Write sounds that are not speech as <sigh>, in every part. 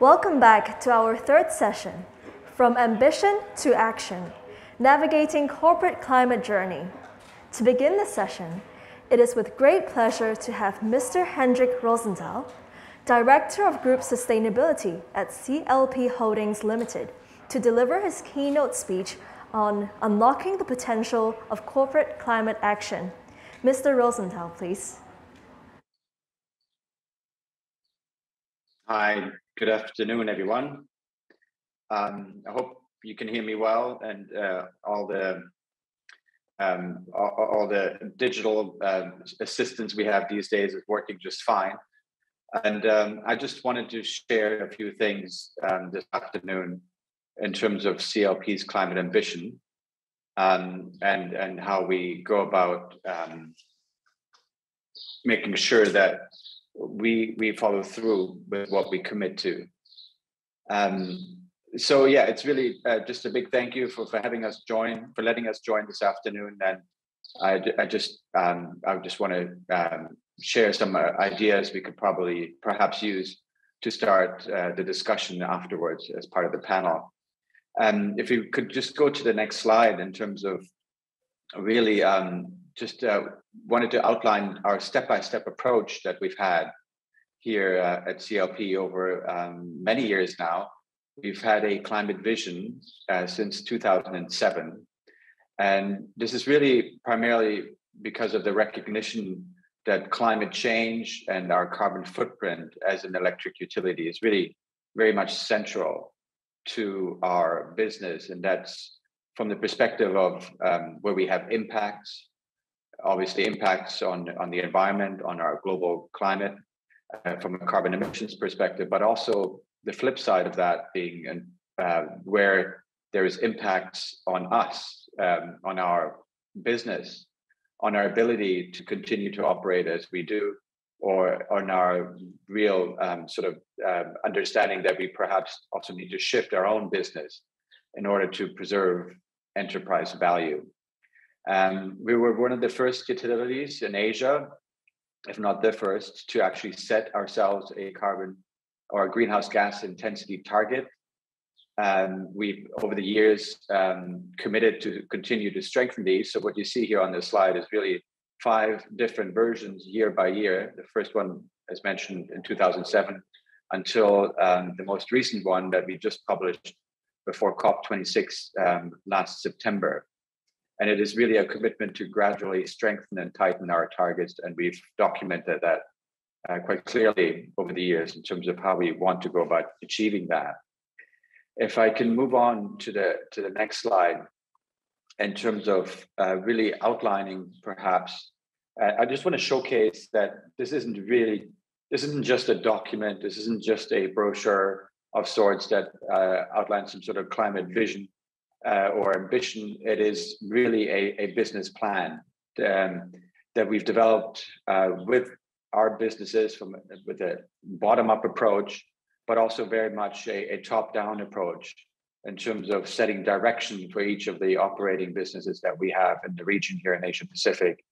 Welcome back to our third session, From Ambition to Action, Navigating Corporate Climate Journey. To begin the session, it is with great pleasure to have Mr. Hendrik Rosenthal, Director of Group Sustainability at CLP Holdings Limited, to deliver his keynote speech on unlocking the potential of corporate climate action. Mr. Rosenthal, please. Hi, good afternoon, everyone. Um, I hope you can hear me well and uh, all the um, all, all, the digital uh, assistance we have these days is working just fine. And um, I just wanted to share a few things um, this afternoon in terms of CLP's climate ambition um, and and how we go about um, making sure that we we follow through with what we commit to. Um, so yeah, it's really uh, just a big thank you for, for having us join, for letting us join this afternoon. And I, I just um, I just want to um, share some uh, ideas we could probably perhaps use to start uh, the discussion afterwards as part of the panel. Um, if you could just go to the next slide in terms of really um, just uh, wanted to outline our step-by-step approach that we've had here uh, at CLP over um, many years now. We've had a climate vision uh, since 2007. And this is really primarily because of the recognition that climate change and our carbon footprint as an electric utility is really very much central to our business. And that's from the perspective of um, where we have impacts, obviously impacts on, on the environment, on our global climate uh, from a carbon emissions perspective, but also the flip side of that being uh, where there is impacts on us, um, on our business, on our ability to continue to operate as we do, or on our real um, sort of um, understanding that we perhaps also need to shift our own business in order to preserve enterprise value. Um, we were one of the first utilities in Asia, if not the first, to actually set ourselves a carbon or a greenhouse gas intensity target. Um, we've over the years um, committed to continue to strengthen these. So what you see here on this slide is really five different versions year by year. The first one, as mentioned in 2007, until um, the most recent one that we just published before COP26 um, last September. And it is really a commitment to gradually strengthen and tighten our targets. And we've documented that uh, quite clearly over the years in terms of how we want to go about achieving that. If I can move on to the to the next slide, in terms of uh, really outlining, perhaps, uh, I just want to showcase that this isn't really this isn't just a document. This isn't just a brochure of sorts that uh, outlines some sort of climate vision uh, or ambition. It is really a, a business plan um, that we've developed uh, with our businesses from with a bottom up approach, but also very much a, a top down approach in terms of setting direction for each of the operating businesses that we have in the region here in Asia Pacific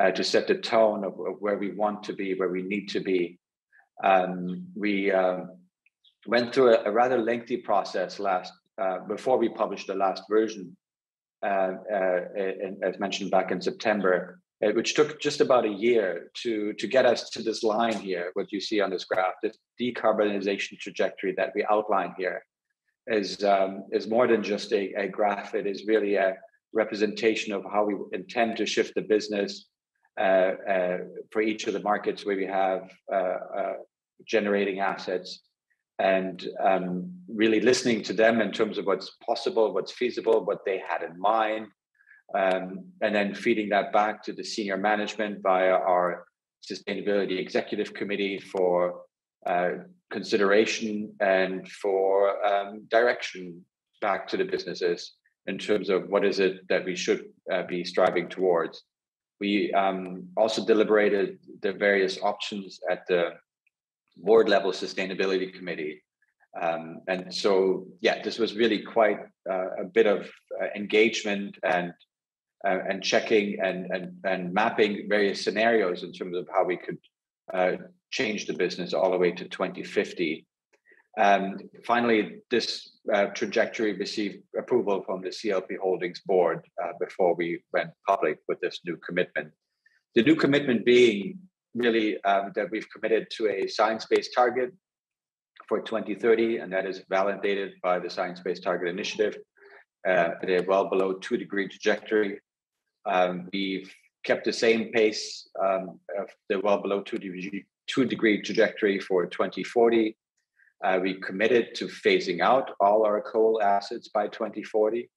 uh, to set the tone of, of, where we want to be, where we need to be. Um, we um, went through a, a, rather lengthy process last uh, before we published the last version, uh, uh as mentioned back in September, uh, which took just about a year to to get us to this line here. What you see on this graph, this decarbonization trajectory that we outline here, is um, is more than just a, a graph. It is really a representation of how we intend to shift the business uh, uh, for each of the markets where we have uh, generating assets and um, really listening to them in terms of what's possible, what's feasible, what they had in mind, um, and then feeding that back to the senior management via our sustainability executive committee for uh, consideration and for um, direction back to the businesses in terms of what is it that we should uh, be striving towards. We um, also deliberated the various options at the board level sustainability committee. Um, and so, yeah, this was really quite uh, a bit of uh, engagement and uh, and checking and, and and mapping various scenarios in terms of how we could uh, change the business all the way to 2050. Um, finally, this uh, trajectory received approval from the CLP Holdings board uh, before we went public with this new commitment. The new commitment being really um, that we've committed to a science-based target for 2030, and that is validated by the Science Based Target Initiative uh, at a well below two degree trajectory. Um, we've kept the same pace um, of the well below two degree, two degree trajectory for 2040. Uh, we committed to phasing out all our coal assets by 2040.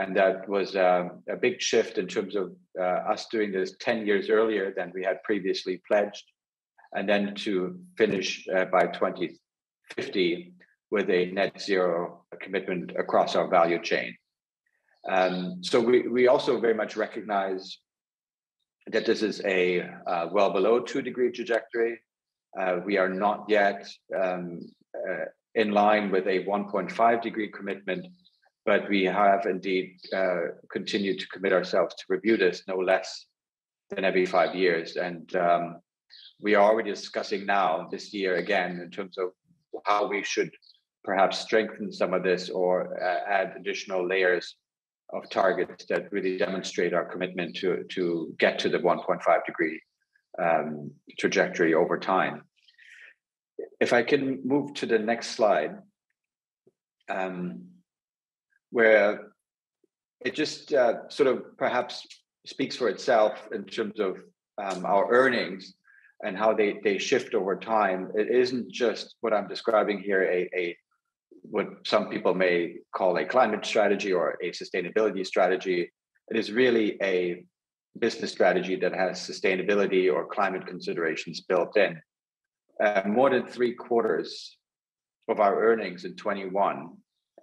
And that was um, a big shift in terms of uh, us doing this 10 years earlier than we had previously pledged. And then to finish uh, by 2050 with a net zero commitment across our value chain. Um, so we, we also very much recognize that this is a uh, well below two degree trajectory. Uh, we are not yet um, uh, in line with a 1.5 degree commitment, but we have indeed uh, continued to commit ourselves to review this no less than every five years. And um, we are already discussing now this year again in terms of how we should perhaps strengthen some of this or uh, add additional layers of targets that really demonstrate our commitment to, to get to the 1.5 degree um, trajectory over time. If I can move to the next slide, um, where it just uh, sort of perhaps speaks for itself in terms of um, our earnings and how they, they shift over time. It isn't just what I'm describing here, a, a what some people may call a climate strategy or a sustainability strategy. It is really a business strategy that has sustainability or climate considerations built in. Uh, more than three quarters of our earnings in 21,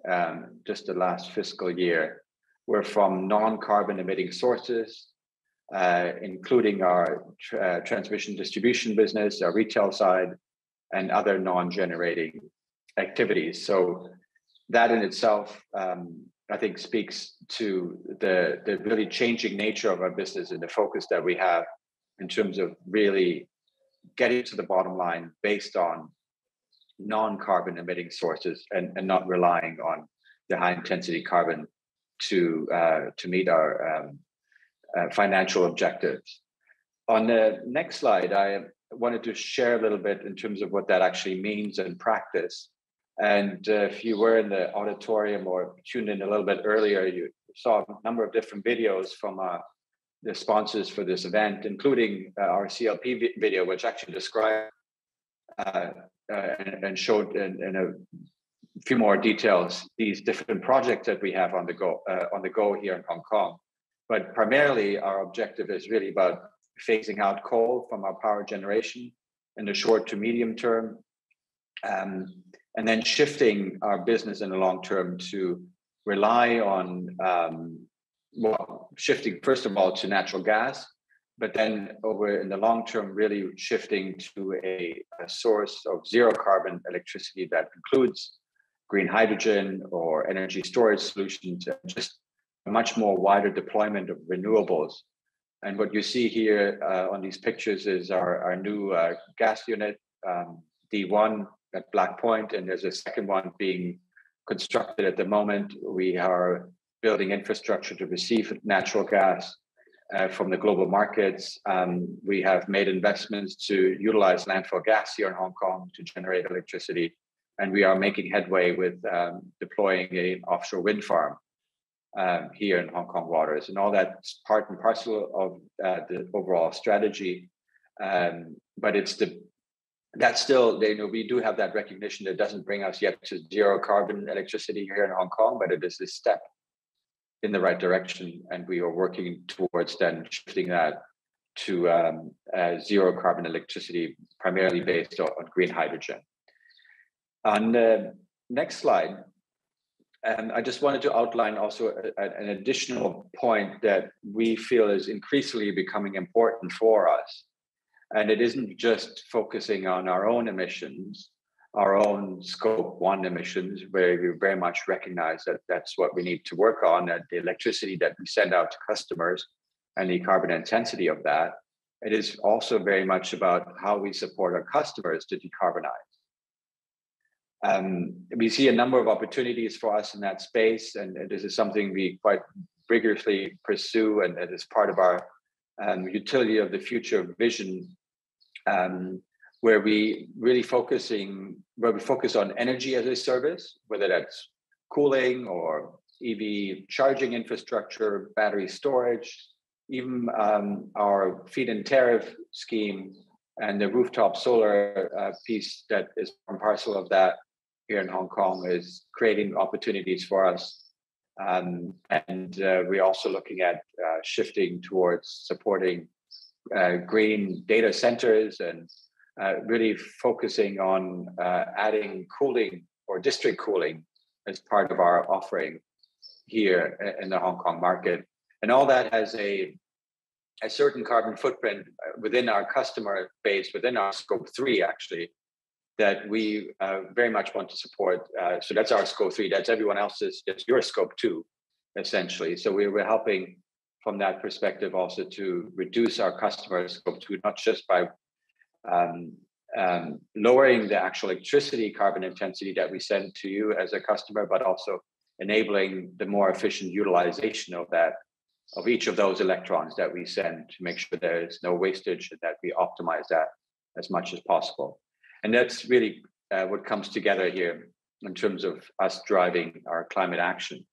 um, just the last fiscal year, were from non carbon emitting sources, uh, including our uh, transmission distribution business, our retail side, and other non generating activities. So that in itself, um, I think, speaks to the the really changing nature of our business and the focus that we have in terms of really getting to the bottom line based on non-carbon emitting sources and, and not relying on the high intensity carbon to uh, to meet our um, uh, financial objectives. On the next slide, I wanted to share a little bit in terms of what that actually means in practice. And uh, if you were in the auditorium or tuned in a little bit earlier, you saw a number of different videos from uh, the sponsors for this event, including uh, our CLP video, which actually described uh, and, and, showed in, in, a few more details these different projects that we have on the go uh, on the go here in Hong Kong. But primarily, our objective is really about phasing out coal from our power generation in the short to medium term. Um, and then shifting our business in the long term to rely on um, well, shifting first of all to natural gas, but then over in the long term, really shifting to a, a source of zero carbon electricity that includes green hydrogen or energy storage solutions, just a much more wider deployment of renewables. And what you see here uh, on these pictures is our, our new uh, gas unit, um, D1, at Black Point, and there's a second one being constructed at the moment. We are building infrastructure to receive natural gas uh, from the global markets. Um, we have made investments to utilize landfill gas here in Hong Kong to generate electricity, and we are making headway with um, deploying an offshore wind farm um, here in Hong Kong waters, and all that's part and parcel of uh, the overall strategy. Um, but it's the that's still, you know, we do have that recognition that doesn't bring us yet to zero carbon electricity here in Hong Kong, but it is a step in the right direction. And we are working towards then shifting that to um, uh, zero carbon electricity, primarily based on, on green hydrogen. On the next slide, um, I just wanted to outline also a, a, an additional point that we feel is increasingly becoming important for us and it isn't just focusing on our own emissions, our own scope one emissions, where we very much recognize that that's what we need to work on, that the electricity that we send out to customers and the carbon intensity of that. It is also very much about how we support our customers to decarbonize. Um, we see a number of opportunities for us in that space, and this is something we quite rigorously pursue, and it is part of our um, utility of the future vision, um, where we really focusing where we focus on energy as a service, whether that's cooling or EV charging infrastructure, battery storage, even um, our feed-in tariff scheme and the rooftop solar uh, piece that is one parcel of that here in Hong Kong is creating opportunities for us. Um, and uh, we're also looking at uh, shifting towards supporting uh, green data centers and uh, really focusing on uh, adding cooling or district cooling as part of our offering here in the Hong Kong market. And all that has a a certain carbon footprint within our customer base, within our scope three, actually, that we uh, very much want to support. Uh, so that's our scope three. That's everyone else's. That's your scope two, essentially. So we were helping from that perspective also to reduce our customer scope two, not just by um, um, lowering the actual electricity carbon intensity that we send to you as a customer, but also enabling the more efficient utilization of that of each of those electrons that we send to make sure there is no wastage and that we optimize that as much as possible. And that's really uh, what comes together here in terms of us driving our climate action.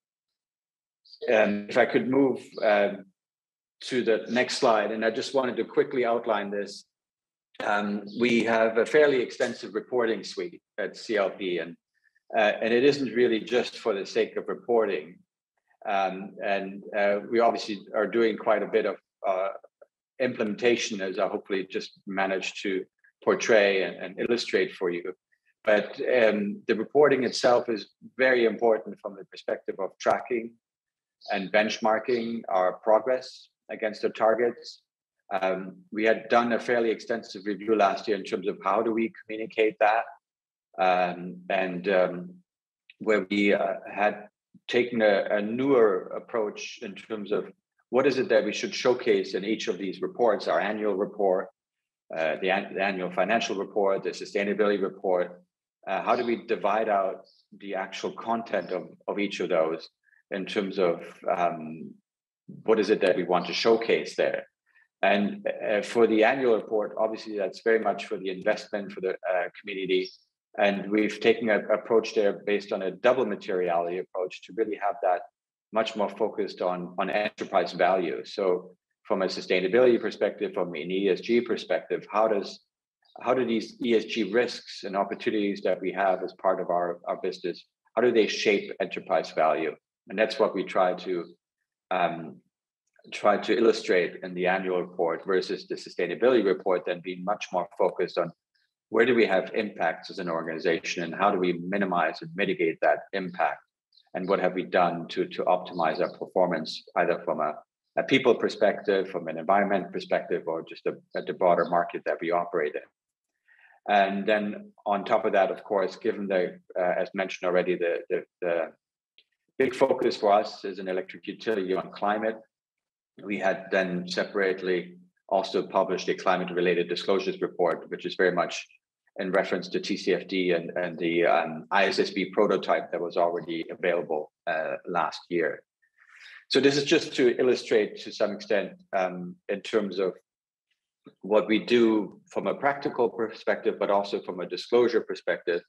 And if I could move um, to the next slide, and I just wanted to quickly outline this. Um, we have a fairly extensive reporting suite at CLP, and uh, and it isn't really just for the sake of reporting. Um, and uh, we obviously are doing quite a bit of uh, implementation, as I hopefully just managed to portray and, and illustrate for you. But um, the reporting itself is very important from the perspective of tracking and benchmarking our progress against the targets. Um, we had done a fairly extensive review last year in terms of how do we communicate that, um, and um, where we uh, had taken a, a, newer approach in terms of what is it that we should showcase in each of these reports, our annual report, uh, the, an- the, annual financial report, the sustainability report. Uh, how do we divide out the actual content of, of each of those in terms of um, what is it that we want to showcase there? And uh, for the annual report, obviously, that's very much for the investment for the uh, community. And we've taken an approach there based on a double materiality approach to really have that much more focused on, on enterprise value. So from a sustainability perspective, from an ESG perspective, how does how do these ESG risks and opportunities that we have as part of our, our business, how do they shape enterprise value? And that's what we try to um, try to illustrate in the annual report versus the sustainability report, then being much more focused on where do we have impacts as an organization and how do we minimize and mitigate that impact? And what have we done to, to optimize our performance, either from a a people perspective, from an environment perspective, or just a, at the broader market that we operate in. And then on top of that, of course, given the, uh, as mentioned already, the, the, the, big focus for us is an electric utility on climate. We had then separately also published a climate related disclosures report, which is very much in reference to TCFD and, and the um, ISSB prototype that was already available uh, last year. So this is just to illustrate to some extent um, in terms of what we do from a practical perspective, but also from a disclosure perspective.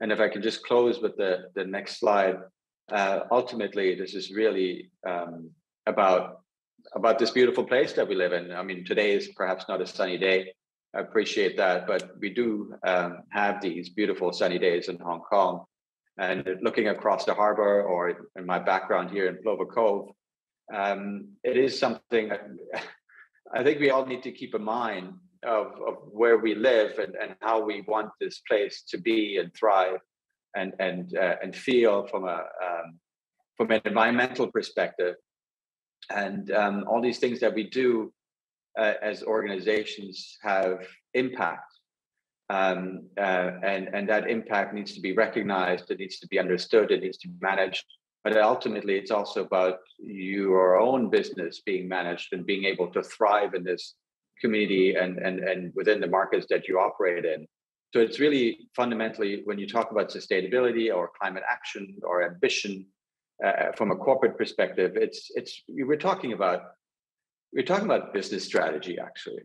And if I can just close with the, the next slide, uh, ultimately, this is really um, about about this beautiful place that we live in. I mean, today is perhaps not a sunny day. I appreciate that, but we do um, have these beautiful sunny days in Hong Kong. And looking across the harbor, or in my background here in Plover Cove, um, it is something <laughs> I think we all need to keep in mind of, of where we live and, and how we want this place to be and thrive and and uh, and feel from a um, from an environmental perspective and um, all these things that we do uh, as organizations have impact um, uh, and and that impact needs to be recognized it needs to be understood it needs to be managed. But ultimately it's also about your own business being managed and being able to thrive in this community and and and within the markets that you operate in. So it's really fundamentally when you talk about sustainability or climate action or ambition uh, from a corporate perspective, it's it's we're talking about we're talking about business strategy actually,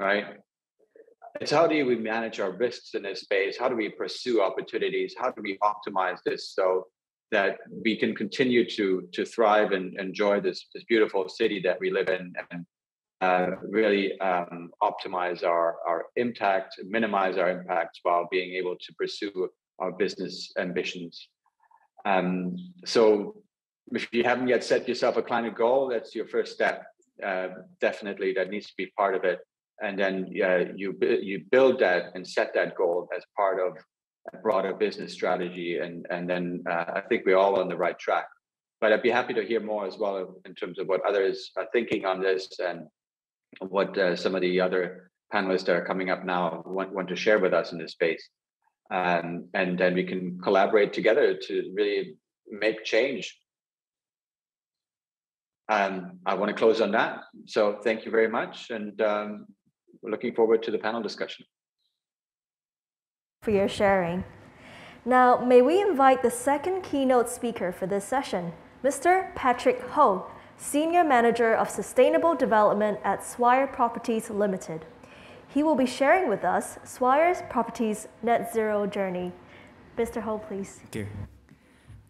right? It's how do we manage our risks in this space? How do we pursue opportunities? How do we optimize this so that we can continue to to thrive and enjoy this this beautiful city that we live in and uh, really um, optimize our our impact, minimize our impacts while being able to pursue our business ambitions. Um, so if you haven't yet set yourself a climate goal, that's your first step. Uh, definitely, that needs to be part of it. And then uh, you you build that and set that goal as part of a broader business strategy, and and then uh, I think we're all on the right track. But I'd be happy to hear more as well in terms of what others are thinking on this and what uh, some of the other panelists that are coming up now want, want to share with us in this space. Um, and then we can collaborate together to really make change. Um, I want to close on that. So thank you very much. And um, we're looking forward to the panel discussion. For your sharing. Now, may we invite the second keynote speaker for this session, Mr. Patrick Ho, Senior Manager of Sustainable Development at Swire Properties Limited. He will be sharing with us Swire's Properties Net Zero Journey. Mr. Ho, please. Thank you.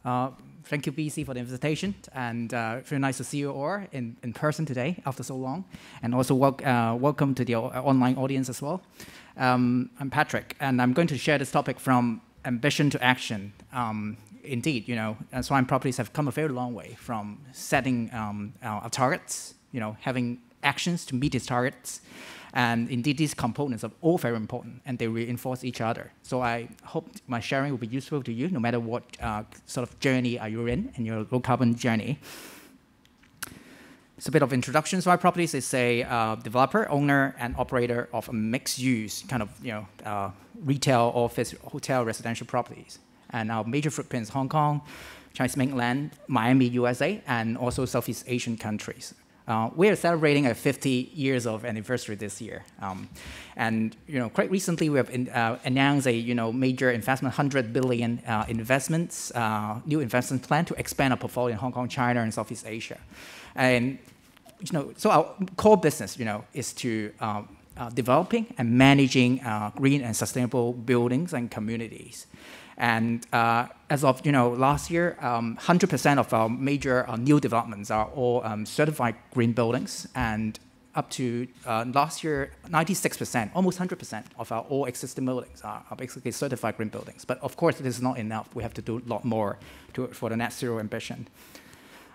Uh, thank you, BEC, for the invitation. And uh, very nice to see you all in, in person today after so long. And also wel uh, welcome to the online audience as well. Um, I'm Patrick, and I'm going to share this topic from ambition to action. Um, indeed, you know, Swire Properties have come a very long way from setting um, our targets, you know, having actions to meet these targets. And indeed, these components are all very important, and they reinforce each other. So I hope my sharing will be useful to you, no matter what uh, sort of journey are you in in your low carbon journey. So a bit of introduction. Swire Properties is a uh, developer, owner, and operator of a mixed-use kind of you know uh, retail, office, hotel, residential properties. And our major footprints Hong Kong, Chinese mainland, Miami, USA, and also Southeast Asian countries. Uh, we are celebrating a 50 years of anniversary this year, um, and you know, quite recently we have in, uh, announced a you know major investment, 100 billion uh, investments, uh, new investment plan to expand our portfolio in Hong Kong, China, and Southeast Asia, and you know, so our core business, you know, is to um, uh, developing and managing uh, green and sustainable buildings and communities. And uh, as of you know last year, 100% um, of our major uh, new developments are all um, certified green buildings, and up to uh, last year, 96%, almost 100% of our all existing buildings are, are, basically certified green buildings. But of course, it is not enough. We have to do a lot more to, for the net zero ambition.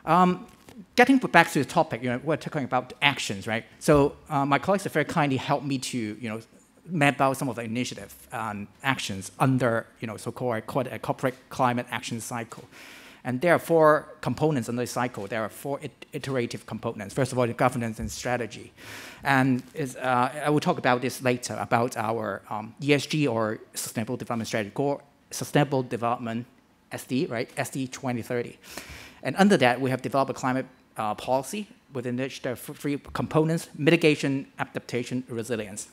Um, getting back to the topic, you know, we're talking about actions, right? So uh, my colleagues have very kindly helped me to, you know, map out some of the initiative um, actions under, you know, so-called a corporate climate action cycle. And there are four components in this cycle. There are four iterative components. First of all, the governance and strategy. And uh, I will talk about this later, about our um, ESG or Sustainable Development Strategy, or Sustainable Development SD, right, SD 2030. And under that, we have developed a climate uh, policy within which there are three components, mitigation, adaptation, resilience.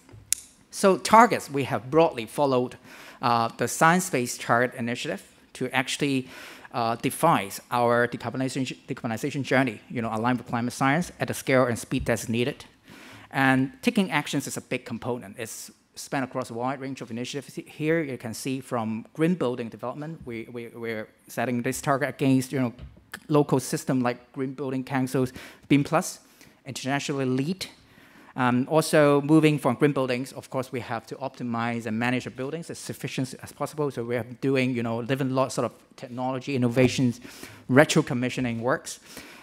So targets, we have broadly followed uh, the Science-Based Target Initiative to actually uh, our decarbonization, decarbonization journey, you know, aligned with climate science at the scale and speed that's needed. And taking actions is a big component. It's span across a wide range of initiatives. Here you can see from green building development, we, we, we're setting this target against you know, local system like Green Building Council's BEAM Plus, internationally LEED um, also, moving from green buildings, of course, we have to optimize and manage the buildings as efficient as possible. So we are doing, you know, living lot sort of technology innovations, retro commissioning works.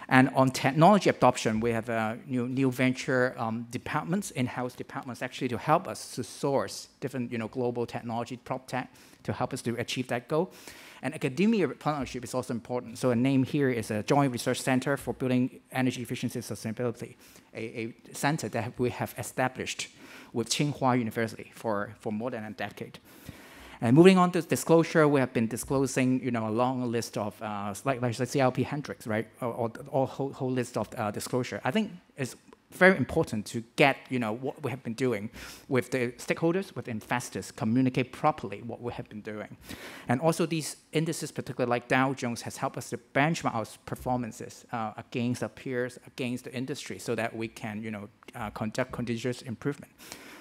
And on technology adoption, we have uh, new, new venture um, departments, in-house departments, actually to help us to source different, you know, global technology, prop tech, to help us to achieve that goal. And academia partnership is also important. So a name here is a Joint Research Center for Building Energy Efficiency and Sustainability, a, a center that we have established with Tsinghua University for, for more than a decade. And moving on to disclosure, we have been disclosing, you know, a long list of, uh, like, like CLP Hendrik's, right, or, or, or whole, whole list of uh, disclosure. I think it's very important to get you know what we have been doing with the stakeholders, with investors, communicate properly what we have been doing, and also these indices, particularly like Dow Jones, has helped us to benchmark our performances uh, against our peers, against the industry, so that we can you know uh, conduct continuous improvement.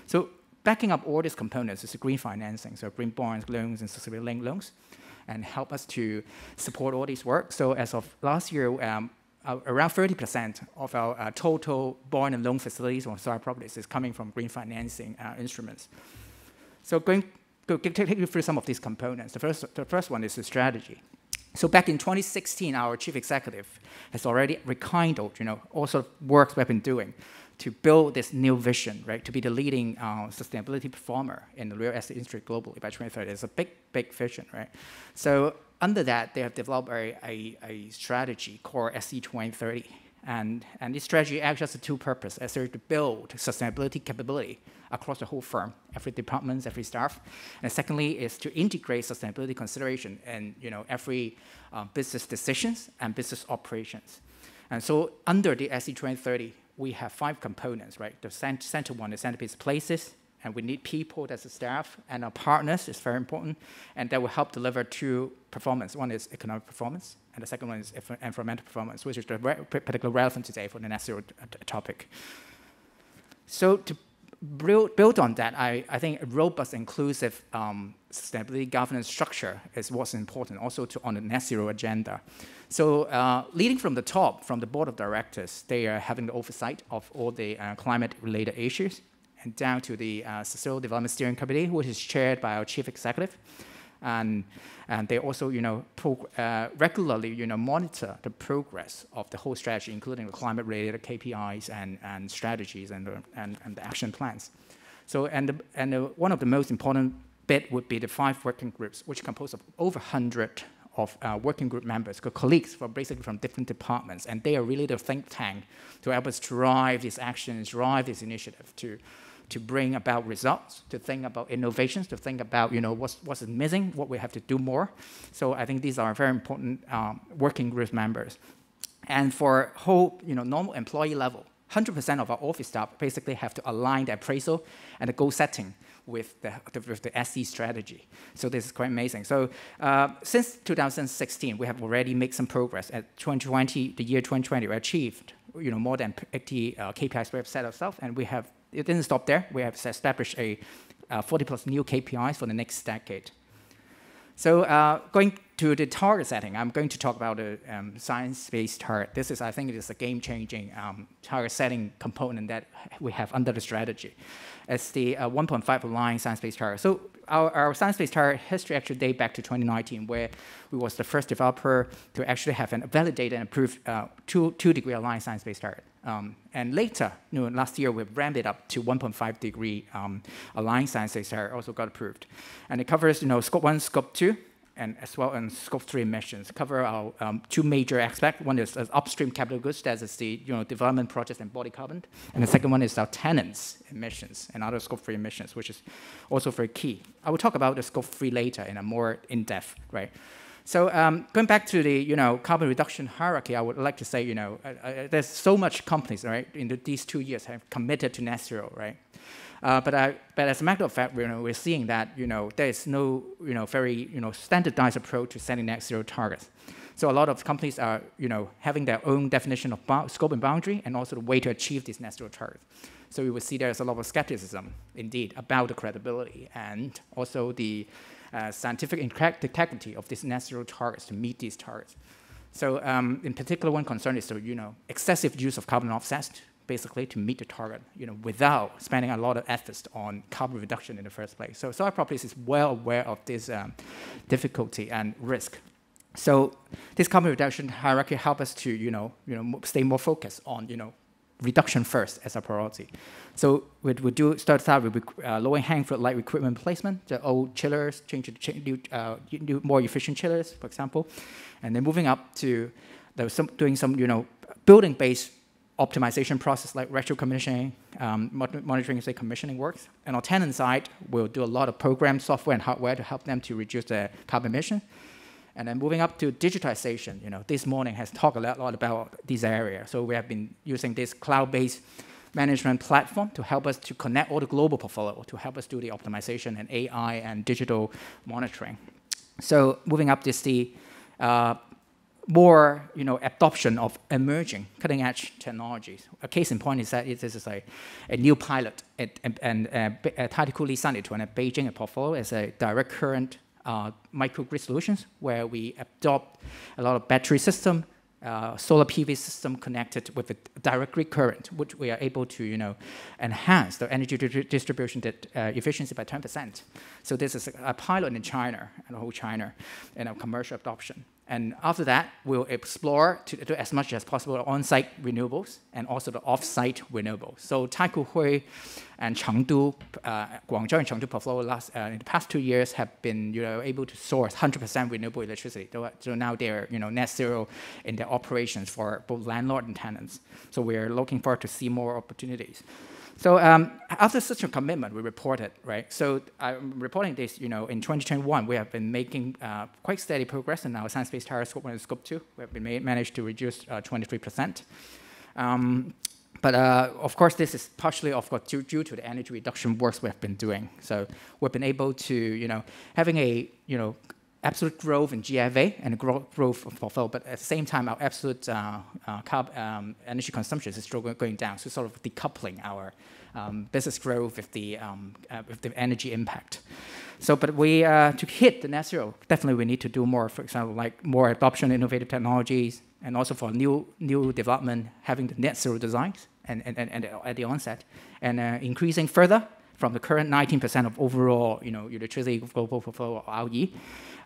So backing up all these components is green financing, so green bonds, loans, and sustainability loans, and help us to support all these work. So as of last year. Um, around 30% of our uh, total bond and loan facilities on Swire Properties is coming from green financing uh, instruments. So going take you through some of these components. The first, the first one is the strategy. So back in 2016, our chief executive has already rekindled, you know, all sort of work we've been doing to build this new vision, right, to be the leading uh, sustainability performer in the real estate industry globally by 2030. It's a big, big vision, right? So under that, they have developed a, a, a strategy called SD 2030. And, and this strategy actually has two purposes. It's to build sustainability capability across the whole firm, every department, every staff. And secondly is to integrate sustainability consideration in you know, every uh, business decisions and business operations. And so under the SD 2030, we have five components, right? The center one is centerpiece places, and we need people as a staff and our partners is very important, and that will help deliver two performance. One is economic performance, and the second one is environmental performance, which is particularly relevant today for the net zero topic. So to build, build on that, I, I think a robust, inclusive um, sustainability governance structure is what's important also to, on the net zero agenda. So uh, leading from the top, from the board of directors, they are having the oversight of all the uh, climate-related issues, and down to the uh, Sustainable Development Steering Committee, which is chaired by our chief executive. And, and they also, you know, uh, regularly, you know, monitor the progress of the whole strategy, including the climate-related KPIs and, and strategies and, and, and the action plans. So, and, the, and the, one of the most important bit would be the five working groups, which compose of over 100 of uh, working group members, colleagues from basically from different departments, and they are really the think tank to help us drive these actions, drive this initiative to to bring about results, to think about innovations, to think about you know what's what's missing, what we have to do more. So I think these are very important um, working group members. And for whole you know normal employee level, 100% of our office staff basically have to align the appraisal and the goal setting with the, with the SD strategy. So this is quite amazing. So uh, since 2016, we have already made some progress. At 2020, the year 2020, we achieved you know more than 80 uh, KPIs we have set ourselves, and we have it didn't stop there. We have established a uh, 40 plus new KPIs for the next decade. So uh, going to the target setting, I'm going to talk about the um, science-based target. This is, I think, it is a game-changing um, target setting component that we have under the strategy. It's the uh, 1.5 aligned science-based target. So our, our science-based target history actually dates back to 2019, where we was the first developer to actually have a validated and approved uh, two, two degree aligned science-based target. Um, and later, you know, last year, we ramped it up to 1.5 degree um, aligned science-based target also got approved. And it covers, you know, scope one, scope two, and as well as scope three emissions. Cover our um, two major aspects. One is uh, upstream capital goods, that is the you know development projects and body carbon, and the second one is our tenants emissions and other scope three emissions, which is also very key. I will talk about the scope three later in a more in depth, right? So um, going back to the you know carbon reduction hierarchy, I would like to say you know uh, uh, there's so much companies right in the, these two years have committed to net zero, right? Uh, but, I, but as a matter of fact, you know, we're seeing that you know, there is no you know, very you know, standardized approach to setting net zero targets. So a lot of companies are you know, having their own definition of scope and boundary and also the way to achieve these net zero targets. So we will see there's a lot of skepticism, indeed, about the credibility and also the uh, scientific integrity of these zero targets to meet these targets. So um, in particular, one concern is the you know, excessive use of carbon offsets basically to meet the target, you know, without spending a lot of efforts on carbon reduction in the first place. So Swire Properties is well aware of this um, difficulty and risk. So this carbon reduction hierarchy help us to, you know, you know, stay more focused on, you know, reduction first as a priority. So we do start out with uh, low hanging fruit like equipment replacement, the old chillers, change to new, uh, new, more efficient chillers, for example, and then moving up to some, doing some, you know, building-based optimization process like retro commissioning, um, monitoring say commissioning works. And on tenant side, we'll do a lot of program software and hardware to help them to reduce their carbon emission. And then moving up to digitization, you know, this morning has talked a lot about this area. So we have been using this cloud-based management platform to help us to connect all the global portfolio, to help us do the optimization and AI and digital monitoring. So moving up is the uh, more you know, adoption of emerging cutting edge technologies. A case in point is that this is a, a new pilot at, and, and uh, uh, Taikoo Li Sanlitun and at Beijing portfolio as a direct current uh, microgrid solutions where we adopt a lot of battery system, uh, solar PV system connected with a direct grid current, which we are able to, you know, enhance the energy distribution that, uh, efficiency by 10%. So this is a, a pilot in China and whole China and a commercial adoption. And after that, we'll explore to do as much as possible on-site renewables and also the off-site renewables. So Taikoo Hui and Chengdu, uh, Guangzhou and Chengdu portfolio last, uh, in the past two years have been you know, able to source 100% renewable electricity. So now they're you know, net zero in their operations for both landlord and tenants. So we're looking forward to see more opportunities. So um, after such a commitment, we reported, right? So I'm reporting this, you know, in 2021, we have been making uh, quite steady progress in our science-based target scope 1 and scope 2. We have been made, managed to reduce 23%. Uh, um, but uh, of course, this is partially, of course, due, due, to the energy reduction works we have been doing. So we've been able to, you know, having a, you know, absolute growth in GFA and growth, growth of portfolio, but at the same time, our absolute uh, uh, carb, um, energy consumption is still going down, so sort of decoupling our um, business growth with the, um, uh, with the energy impact. So, but we, uh, to hit the net zero, definitely we need to do more, for example, like more adoption innovative technologies, and also for new, new development, having the net zero designs and, and, and, and at the onset, and uh, increasing further from the current 19% of overall, you know, electricity global portfolio RE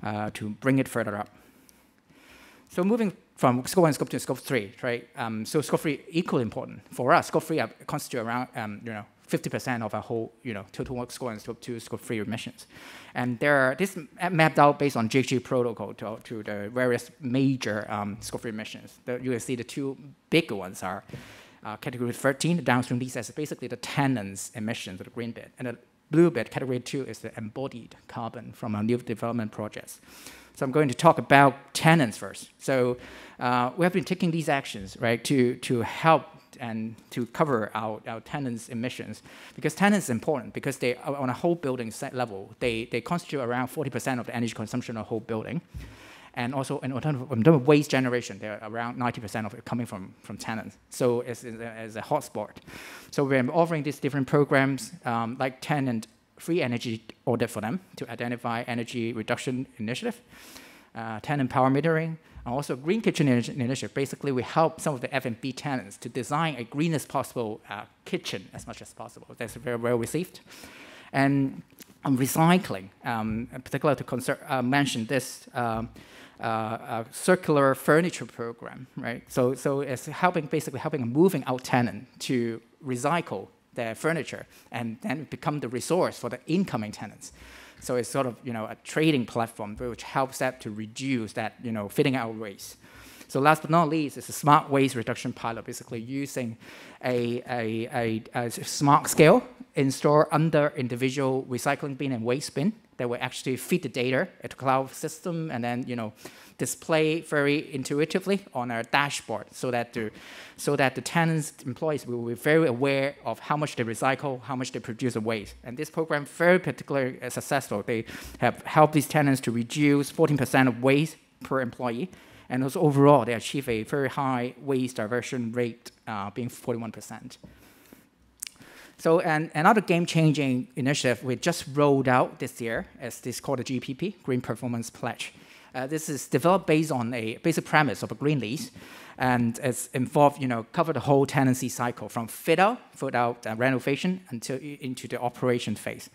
uh, to bring it further up. So moving from scope one, scope two, scope three, right? Um, so scope three equally important for us. Scope three constitute around, um, you know, 50% of our whole, you know, total work scope one, scope two, scope three emissions. And there are, this mapped out based on GHG protocol to, to the various major um, scope three emissions. The, you can see the two big ones are uh, category 13, the downstream lease as basically the tenants emissions, of the green bit. And the blue bit, category two, is the embodied carbon from our new development projects. So I'm going to talk about tenants first. So uh, we have been taking these actions, right, to, to help and to cover our, our tenants' emissions. Because tenants is important because they, are on a whole building set level, they, they constitute around 40% of the energy consumption of a whole building. And also in terms of, waste generation, they're around 90% of it coming from, from tenants. So it's, it's a hotspot. So we're offering these different programs um, like tenant free energy audit for them to identify energy reduction initiative, uh, tenant power metering, and also green kitchen initiative. Basically, we help some of the F&B tenants to design a greenest possible uh, kitchen as much as possible. That's very well received. And um, recycling, um, in particular to uh, mention this um, uh, circular furniture program, right? So, so it's helping, basically helping a moving out tenant to recycle their furniture and then become the resource for the incoming tenants. So it's sort of, you know, a trading platform which helps that to reduce that, you know, fitting out waste. So last but not least, it's a smart waste reduction pilot, basically using a, a, a, a smart scale installed under individual recycling bin and waste bin that will actually feed the data the cloud system and then, you know, display very intuitively on our dashboard so that the, so that the tenants, employees will be very aware of how much they recycle, how much they produce of waste. And this program very particularly successful. They have helped these tenants to reduce 14% of waste per employee. And also overall, they achieve a very high waste diversion rate, uh, being 41%. So and another game-changing initiative we just rolled out this year is this called the GPP, Green Performance Pledge. Uh, this is developed based on a basic premise of a green lease, and it's involved, you know, cover the whole tenancy cycle from fit out, fit out uh, renovation until into the operation phase.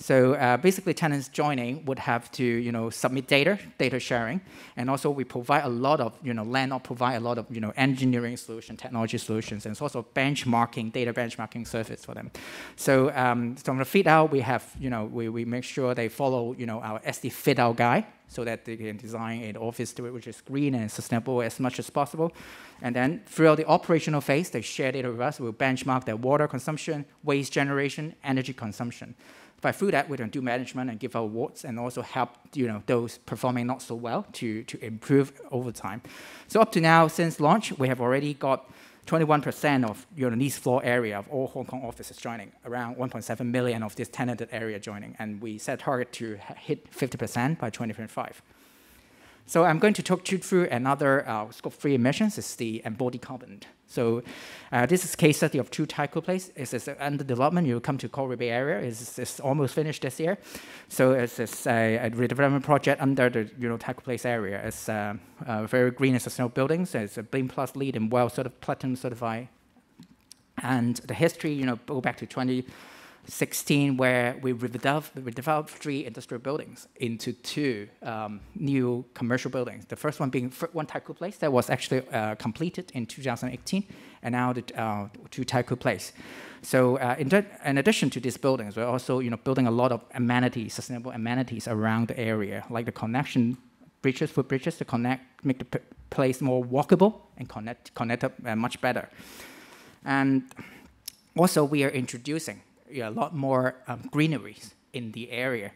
So uh, basically, tenants joining would have to, you know, submit data, data sharing, and also we provide a lot of, you know, landlord provide a lot of, you know, engineering solution, technology solutions, and also benchmarking, data benchmarking service for them. So um, from the fit out, we have, you know, we, we make sure they follow, you know, our SD fit out guide so that they can design an office to it which is green and sustainable as much as possible. And then throughout the operational phase, they share data with us. We'll benchmark their water consumption, waste generation, energy consumption. By through that, we can do management and give awards and also help you know, those performing not so well to, to improve over time. So up to now, since launch, we have already got 21% of your lease floor area of all Hong Kong offices joining, around 1.7 million of this tenanted area joining, and we set target to hit 50% by 2025. So I'm going to talk you through another uh, scope three emissions, is the embodied carbon. So uh, this is case study of Two Taikoo Place. It's, under development. You come to Quarry Bay area. It's, it's almost finished this year. So it's, it's a, a, redevelopment project under the you know Taikoo Place area. It's uh, uh, very green and sustainable buildings. It's a Plus LEED and WELL sort of platinum certified. And the history, you know, go back to 20. 16, where we redeveloped, three industrial buildings into two um, new commercial buildings. The first one being One Taikoo Place that was actually uh, completed in 2018, and now the uh, Two Taikoo Place. So uh, in, in, addition to these buildings, we're also you know, building a lot of amenities, sustainable amenities around the area, like the connection bridges, foot bridges to connect, make the place more walkable and connect, connect up uh, much better. And also we are introducing a lot more um, greeneries in the area.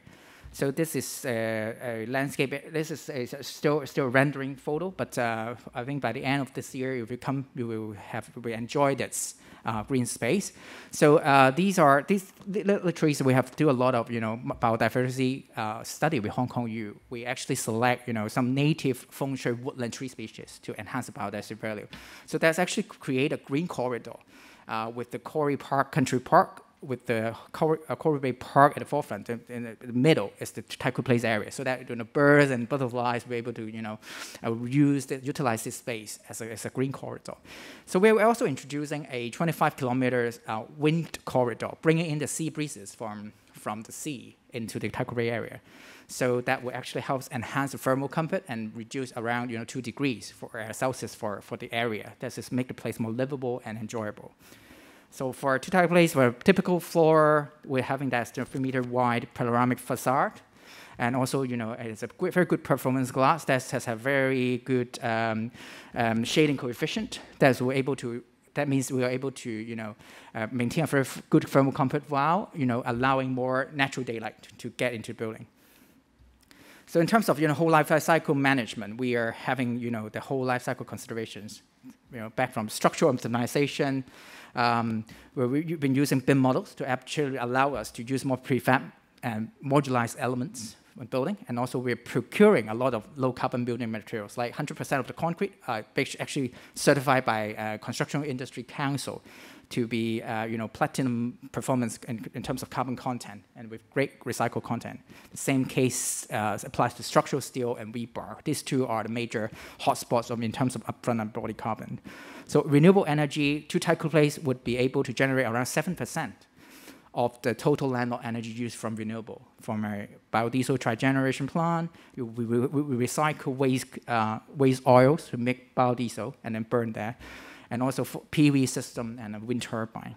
So this is a, a landscape. This is a, still still rendering photo, but uh, I think by the end of this year, if you come, you will have we enjoy this uh, green space. So uh, these are these little trees. We have do a lot of you know biodiversity uh, study with Hong Kong U. We actually select you know some native feng shui woodland tree species to enhance the biodiversity value. So that's actually create a green corridor uh, with the Quarry Park Country Park with the Quarry Bay Park at the forefront, in, in, the middle is the Taikoo Place area, so that you know, birds and butterflies will able to you know uh, use the, utilize this space as a, as a green corridor. So we're also introducing a 25 kilometers uh, wind corridor, bringing in the sea breezes from from the sea into the Taikoo Bay area. So that will actually help enhance the thermal comfort and reduce around you know two degrees for uh, Celsius for, for the area. That is make the place more livable and enjoyable. So for Two Taikoo Place, for a typical floor, we're having that three meter wide panoramic facade. And also, you know, it's a very good performance glass that has a very good um, um, shading coefficient that we're able to that means we are able to, you know, uh, maintain a very good thermal comfort while, you know, allowing more natural daylight to get into the building. So in terms of, you know, whole life cycle management, we are having, you know, the whole life cycle considerations, you know, back from structural optimization, um, where we've been using BIM models to actually allow us to use more prefab and modularized elements when building, and also we're procuring a lot of low carbon building materials, like 100% of the concrete actually certified by uh, Construction Industry Council to be, uh, you know, platinum performance in, in, terms of carbon content and with great recycled content. The same case uh, applies to structural steel and rebar. These two are the major hotspots in terms of upfront embodied carbon. So renewable energy, Two Taikoo Place would be able to generate around 7% of the total landlord energy used from renewable. From a biodiesel trigeneration plant, we, we, we recycle waste, uh, waste oils to make biodiesel and then burn that. And also PV system and a wind turbine.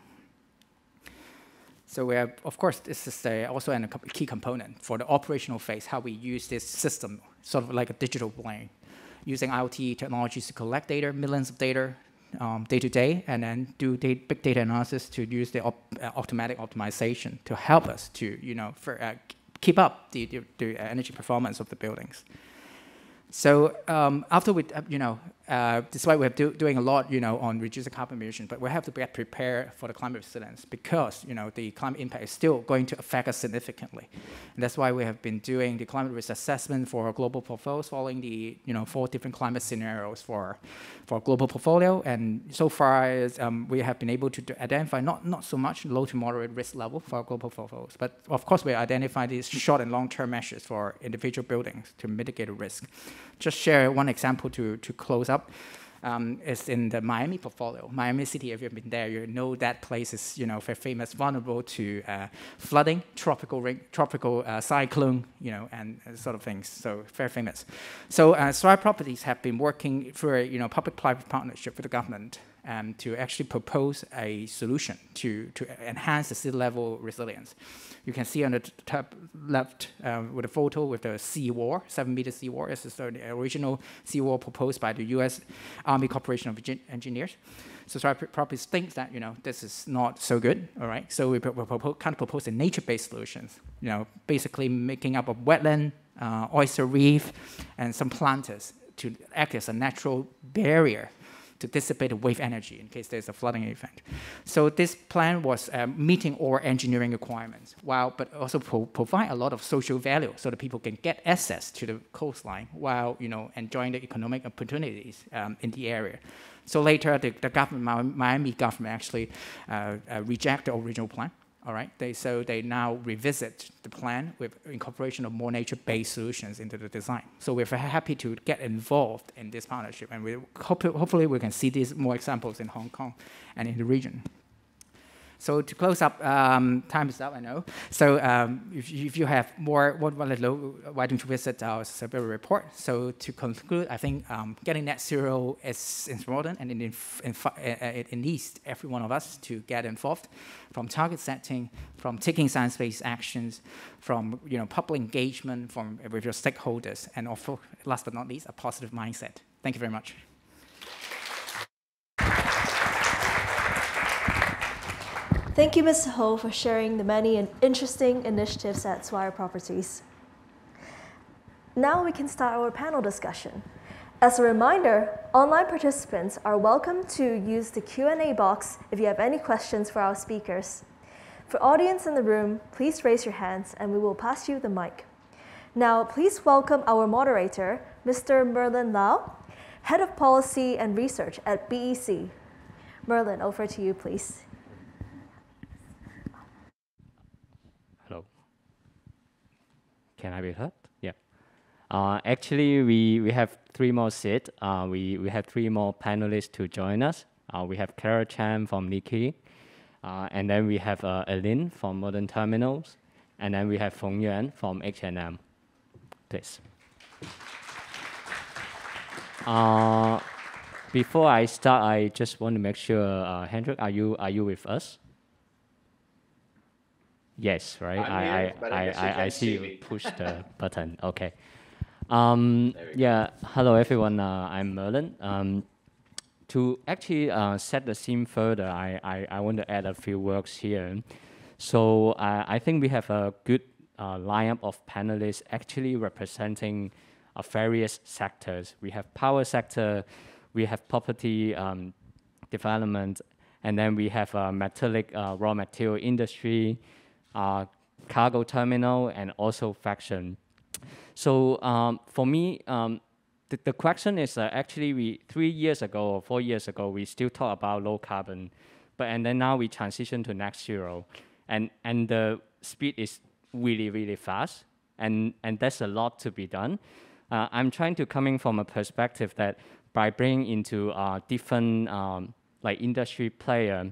So we have, of course, this is a, also a key component for the operational phase, how we use this system, sort of like a digital brain, using IoT technologies to collect data, millions of data, um, day to day and then do big data analysis to use the op uh, automatic optimization to help us to you know for, uh, keep up the, the, the, energy performance of the buildings. So um, after we, uh, you know, uh, despite we're do, doing a lot, you know, on reducing carbon emission, but we have to get prepared for the climate resilience because, you know, the climate impact is still going to affect us significantly. And that's why we have been doing the climate risk assessment for our global portfolios, following the, you know, four different climate scenarios for, for global portfolio. And so far, as, um, we have been able to identify not, not so much low to moderate risk level for our global portfolios, but of course, we identify these short and long-term measures for individual buildings to mitigate the risk. Just share one example to, to close up up um, is in the Miami portfolio. Miami City, if you've been there, you know that place is you know very famous, vulnerable to uh, flooding, tropical tropical uh, cyclone, you know, and uh, sort of things. So very famous. So uh, Swire Properties have been working through a you know public-private partnership with the government um, to actually propose a solution to to enhance the sea level resilience. You can see on the top left um, with a photo with the sea seawall, seven meter sea seawall. This is the original sea seawall proposed by the U.S. Army Corporation of Engineers. So Swire Properties thinks that you know this is not so good. All right, so we, kind of propose a nature-based solutions. You know, basically making up of wetland, uh, oyster reef, and some planters to act as a natural barrier to dissipate wave energy in case there's a flooding event. So this plan was um, meeting all engineering requirements, while but also pro provide a lot of social value so that people can get access to the coastline while you know enjoying the economic opportunities um, in the area. So later, the, the government, Miami government actually uh, uh, reject the original plan all right, they, so they now revisit the plan with incorporation of more nature-based solutions into the design. So we're very happy to get involved in this partnership, and we hope, hopefully we can see these more examples in Hong Kong and in the region. So to close up, um, time is up, I know. So um, if, if, you have more, why don't you visit our survey report? So to conclude, I think um, getting net zero is important, and it, it, needs every one of us to get involved, from target setting, from taking science-based actions, from you know public engagement, from with your stakeholders, and also, last but not least, a positive mindset. Thank you very much. Thank you, Mr. Ho, for sharing the many and interesting initiatives at Swire Properties. Now we can start our panel discussion. As a reminder, online participants are welcome to use the Q&A box if you have any questions for our speakers. For audience in the room, please raise your hands and we will pass you the mic. Now, please welcome our moderator, Mr. Merlin Lau, Head of Policy and Research at BEC. Merlin, over to you, please. Can I be heard? Yeah. Uh, actually, we, we have three more seats. Uh, we, we have three more panelists to join us. Uh, we have Carol Chan from Lee Kee, uh, and then we have uh, Aline from Modern Terminals, and then we have Feng Yuan from H&M. Please. Uh, before I start, I just want to make sure, uh, Hendrik, are you, are you with us? Yes, right. I here, I, I, I, I, see, you push the <laughs> button. Okay. Um, yeah. Go. Hello, everyone. Uh, I'm Merlin. Um, to actually uh, set the scene further, I, I, I want to add a few words here. So uh, I think we have a good uh, lineup of panelists actually representing uh, various sectors. We have power sector, we have property um, development, and then we have a metallic uh, raw material industry, uh, cargo terminal, and also faction. So um, for me, um, the, the question is uh, actually we three years ago or four years ago we still talk about low carbon, but and then now we transition to net zero, and and the speed is really really fast, and and there's a lot to be done. Uh, I'm trying to coming from a perspective that by bringing into uh, different um, like industry player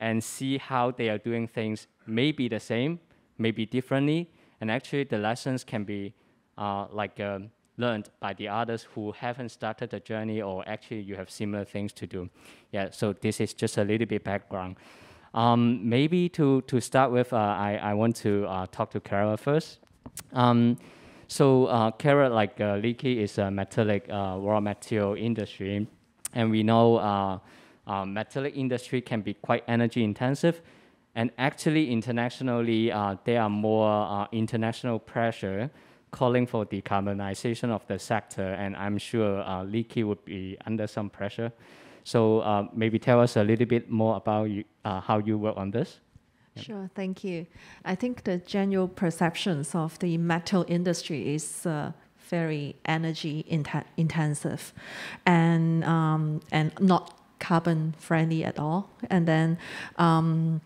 and see how they are doing things maybe the same, maybe differently, and actually the lessons can be uh, like um, learned by the others who haven't started the journey or actually you have similar things to do. Yeah, so this is just a little bit background. Um, maybe to, to start with, uh, I, I want to uh, talk to Carol first. Um, so uh, Carol, like uh, Lee Kee, is a metallic uh, raw material industry, and we know uh, metallic industry can be quite energy intensive. And actually, internationally, uh, there are more uh, international pressure calling for decarbonization of the sector, and I'm sure uh, Lee Kee would be under some pressure. So uh, maybe tell us a little bit more about you, uh, how you work on this. Sure, thank you. I think the general perceptions of the metal industry is uh, very energy intensive and um, and not carbon friendly at all. And then um,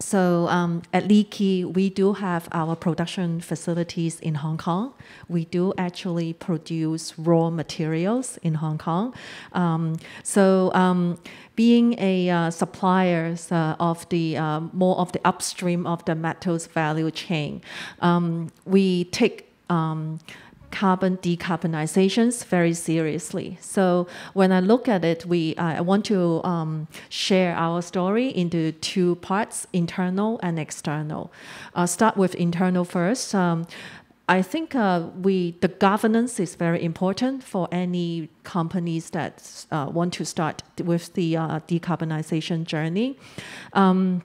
so um, at Lee Kee, we do have our production facilities in Hong Kong. We do actually produce raw materials in Hong Kong. Um, so um, being a uh, supplier uh, of the uh, more of the upstream of the metals value chain, um, we take um, carbon decarbonizations very seriously. So when I look at it, we I want to um, share our story into two parts: internal and external. I'll start with internal first. Um, I think uh, we the governance is very important for any companies that uh, want to start with the uh, decarbonization journey. Um,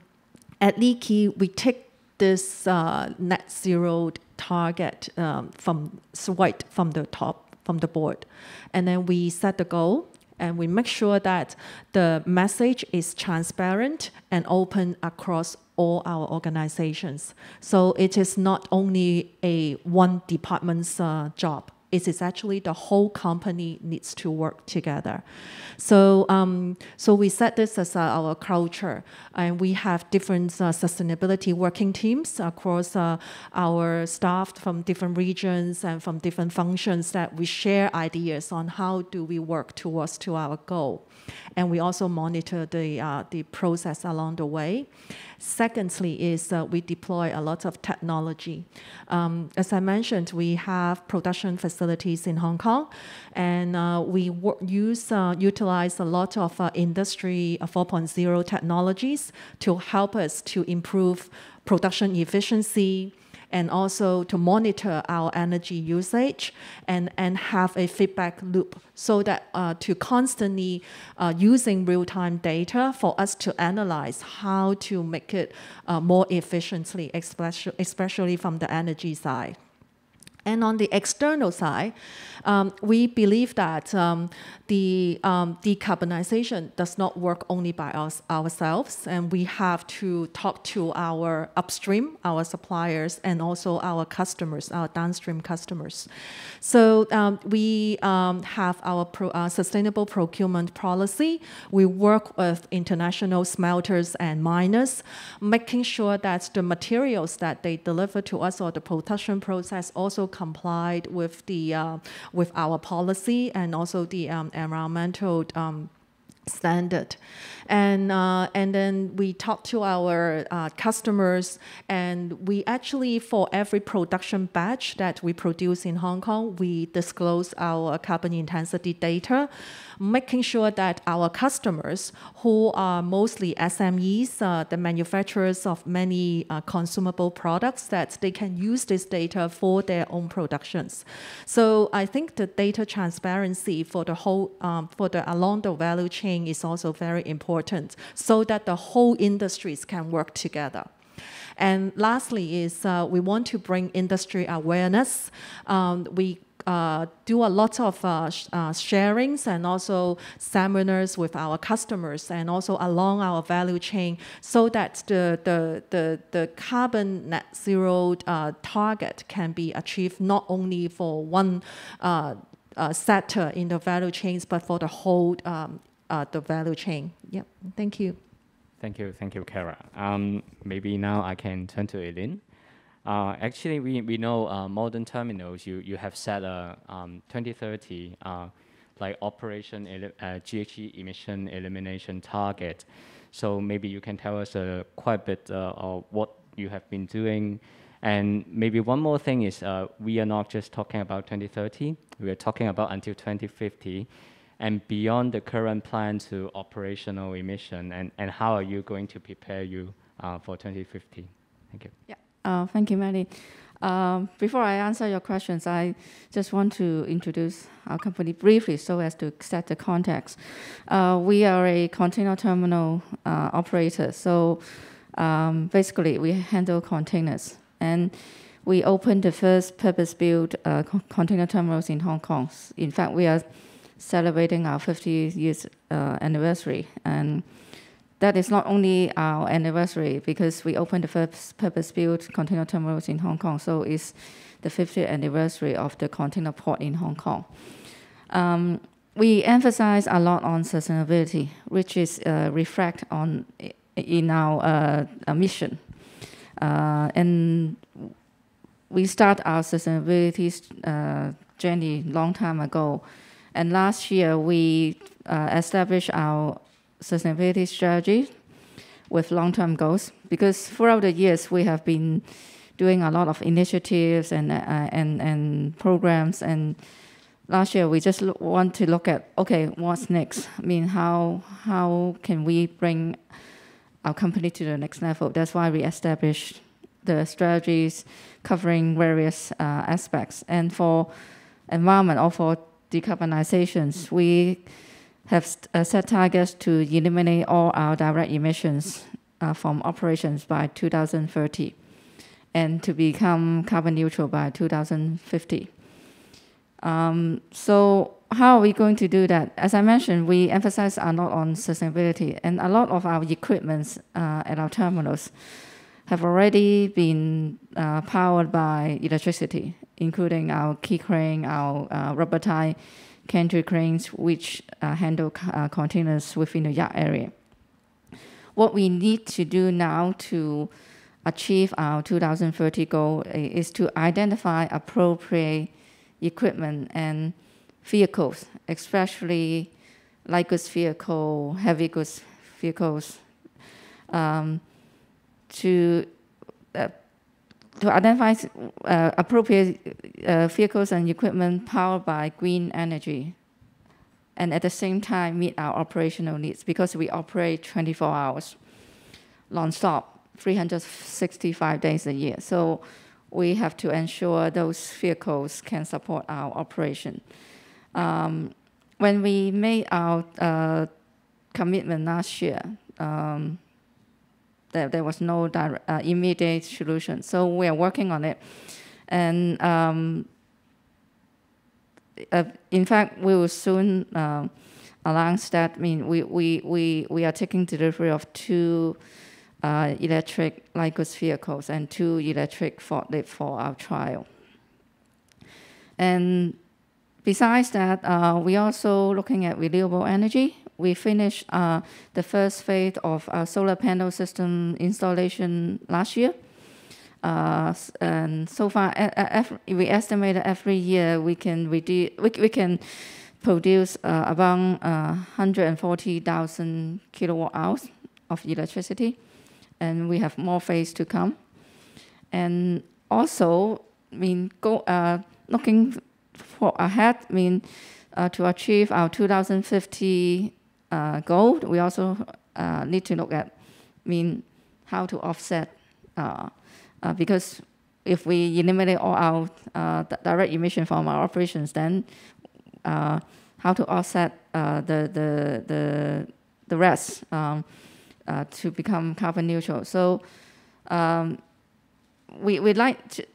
at Lee Kee, we take this uh, net zero target um, from right from the top from the board, and then we set the goal. and we make sure that the message is transparent and open across all our organizations. So it is not only a one department's uh, job. It is actually the whole company needs to work together. So, um, so we set this as uh, our culture, and we have different uh, sustainability working teams across uh, our staff from different regions and from different functions that we share ideas on how do we work towards to our goal and we also monitor the, uh, the process along the way. Secondly is uh, we deploy a lot of technology. Um, as I mentioned, we have production facilities in Hong Kong, and uh, we use, uh, utilize a lot of uh, industry uh, 4.0 technologies to help us to improve production efficiency, and also to monitor our energy usage and, and have a feedback loop so that uh, to constantly uh, using real-time data for us to analyze how to make it uh, more efficiently, especially, especially from the energy side. And on the external side, um, we believe that um, the um, decarbonization does not work only by us ourselves, and we have to talk to our upstream, our suppliers, and also our customers, our downstream customers. So um, we um, have our pro, uh, sustainable procurement policy. We work with international smelters and miners, making sure that the materials that they deliver to us or the production process also complied with the uh, with our policy and also the um, environmental um, standard. And, uh, and then we talk to our uh, customers, and we actually, for every production batch that we produce in Hong Kong, we disclose our carbon intensity data making sure that our customers, who are mostly SMEs, uh, the manufacturers of many uh, consumable products, that they can use this data for their own productions. So I think the data transparency for the whole, um, for the along the value chain is also very important, so that the whole industries can work together. And lastly is uh, we want to bring industry awareness. Um, we uh, do a lot of uh, sh uh, sharings and also seminars with our customers and also along our value chain so that the, the, the, the carbon net zero uh, target can be achieved not only for one uh, sector in the value chains but for the whole um, the value chain. Yep, thank you. Thank you, thank you, Kara. Um, maybe now I can turn to Eileen. Uh, actually, we, we know uh, modern terminals, you, you have set a um, 2030 uh, like operation uh, GHG emission elimination target. So maybe you can tell us uh, quite a bit uh, of what you have been doing. And maybe one more thing is we are not just talking about 2030, we are talking about until 2050 and beyond the current plan to operational emission and, and how are you going to prepare you for 2050? Thank you. Yeah. Uh, thank you, Manny. Um, before I answer your questions, I just want to introduce our company briefly so as to set the context. Uh, we are a container terminal uh, operator, so um, basically we handle containers. And we opened the first purpose-built uh, container terminals in Hong Kong. In fact, we are celebrating our 50 years uh, anniversary. and that is not only our anniversary because we opened the first purpose-built container terminals in Hong Kong, so it's the 50th anniversary of the container port in Hong Kong. Um, we emphasize a lot on sustainability, which is uh, reflect on in our uh, mission. Uh, and we start our sustainability uh, journey long time ago. And last year we uh, established our sustainability strategy with long-term goals because throughout the years we have been doing a lot of initiatives and uh, and and programs. And last year we just want to look at okay what's next? I mean how how can we bring our company to the next level? That's why we established the strategies covering various uh, aspects. And for environment or for decarbonizations we have uh, set targets to eliminate all our direct emissions uh, from operations by 2030 and to become carbon neutral by 2050. Um, so how are we going to do that? As I mentioned, we emphasize a lot on sustainability, and a lot of our equipments uh, at our terminals have already been uh, powered by electricity, including our quay crane, our uh, rubber tyre gantry cranes, which uh, handle uh, containers within the yard area. What we need to do now to achieve our 2030 goal is to identify appropriate equipment and vehicles, especially light goods vehicle, heavy goods vehicles, um, to uh, to identify uh, appropriate uh, vehicles and equipment powered by green energy, and at the same time meet our operational needs because we operate 24 hours, non-stop, 365 days a year. So we have to ensure those vehicles can support our operation. Um, when we made our uh, commitment last year, um, there, there was no direct, uh, immediate solution. So we are working on it. And um, uh, in fact, we will soon uh, announce that. I mean, we, we, we, we are taking delivery of two uh, electric goods vehicles and two electric forklift for our trial. And Besides that, uh, we also looking at renewable energy. We finished uh, the first phase of our solar panel system installation last year. Uh, and so far, we estimate that every year we can reduce, we, we can produce uh, about 140,000 uh, kilowatt hours of electricity, and we have more phase to come. And also, I mean, go uh, looking for ahead, I mean, uh, to achieve our 2050 uh, goal, we also uh, need to look at, mean, how to offset, uh, uh, because if we eliminate all our uh, direct emission from our operations, then how to offset the, the, the, the rest um, to become carbon neutral. So um, we, we like to,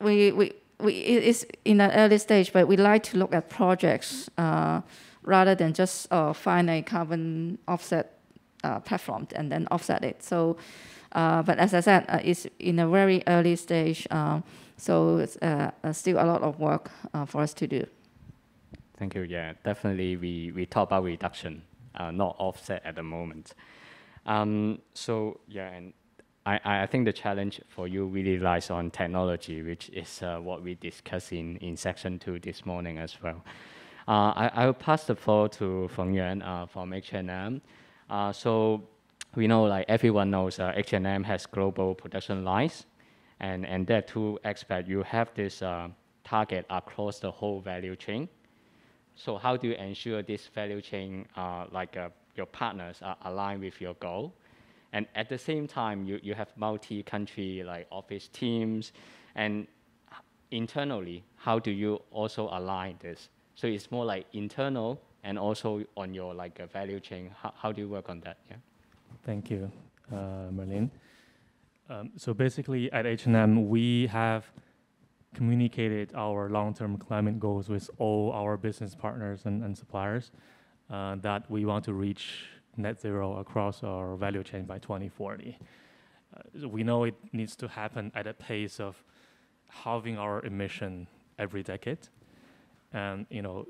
we, we, we, it's in an early stage, but we like to look at projects uh, rather than just uh, find a carbon offset uh, platform and then offset it. So, uh, but as I said, uh, it's in a very early stage, uh, so it's still a lot of work for us to do. Thank you. Yeah, definitely. We we talk about reduction, not offset at the moment. Um, so yeah, and I, I think the challenge for you really lies on technology, which is uh, what we discussed in, in section two this morning as well. Uh, I, I will pass the floor to Feng Yuan uh, from H&M. So we know, like everyone knows, H&M has global production lines, and, and are two aspects. You have this uh, target across the whole value chain. So how do you ensure this value chain, like your partners are aligned with your goal? And at the same time, you, you have multi-country like office teams, and internally, how do you also align this? So it's more like internal and also on your like value chain. How, how do you work on that? Yeah. Thank you, uh, Merlin. Um, so basically, at H&M, we have communicated our long-term climate goals with all our business partners and, and suppliers uh, that we want to reach net zero across our value chain by 2040. Uh, we know it needs to happen at a pace of halving our emission every decade. And you know,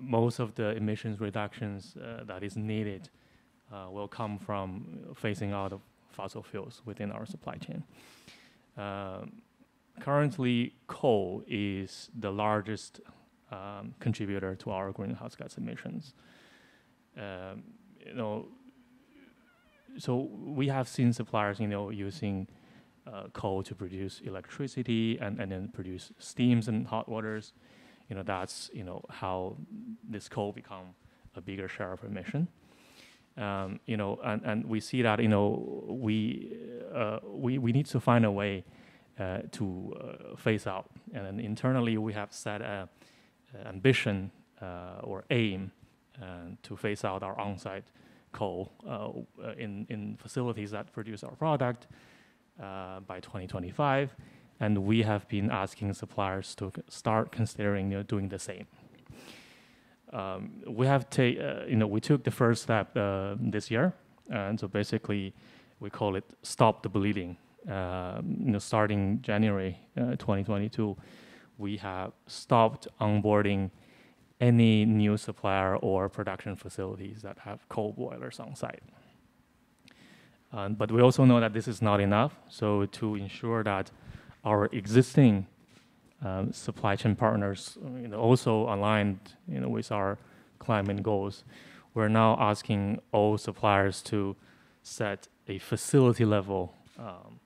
most of the emissions reductions uh, that is needed uh, will come from phasing out of fossil fuels within our supply chain. Um, currently, coal is the largest um, contributor to our greenhouse gas emissions. Um, you know, so we have seen suppliers, you know, using uh, coal to produce electricity and, and then produce steams and hot waters. You know, that's, you know, how this coal become a bigger share of emission. Um, you know, and, and we see that, you know, we, uh, we, we need to find a way uh, to uh, phase out. And internally, we have set a, a ambition uh, or aim to phase out our on-site coal uh, uh, in, in facilities that produce our product uh, by 2025. And we have been asking suppliers to start considering you know, doing the same. um, we have take, uh, you know, we took the first step uh, this year, and so basically, we call it stop the bleeding. Uh, you know, starting January uh, 2022, we have stopped onboarding any new supplier or production facilities that have coal boilers on site. Um, but we also know that this is not enough. So to ensure that our existing um, supply chain partners you know, also aligned you know, with our climate goals, we're now asking all suppliers to set a facility level um,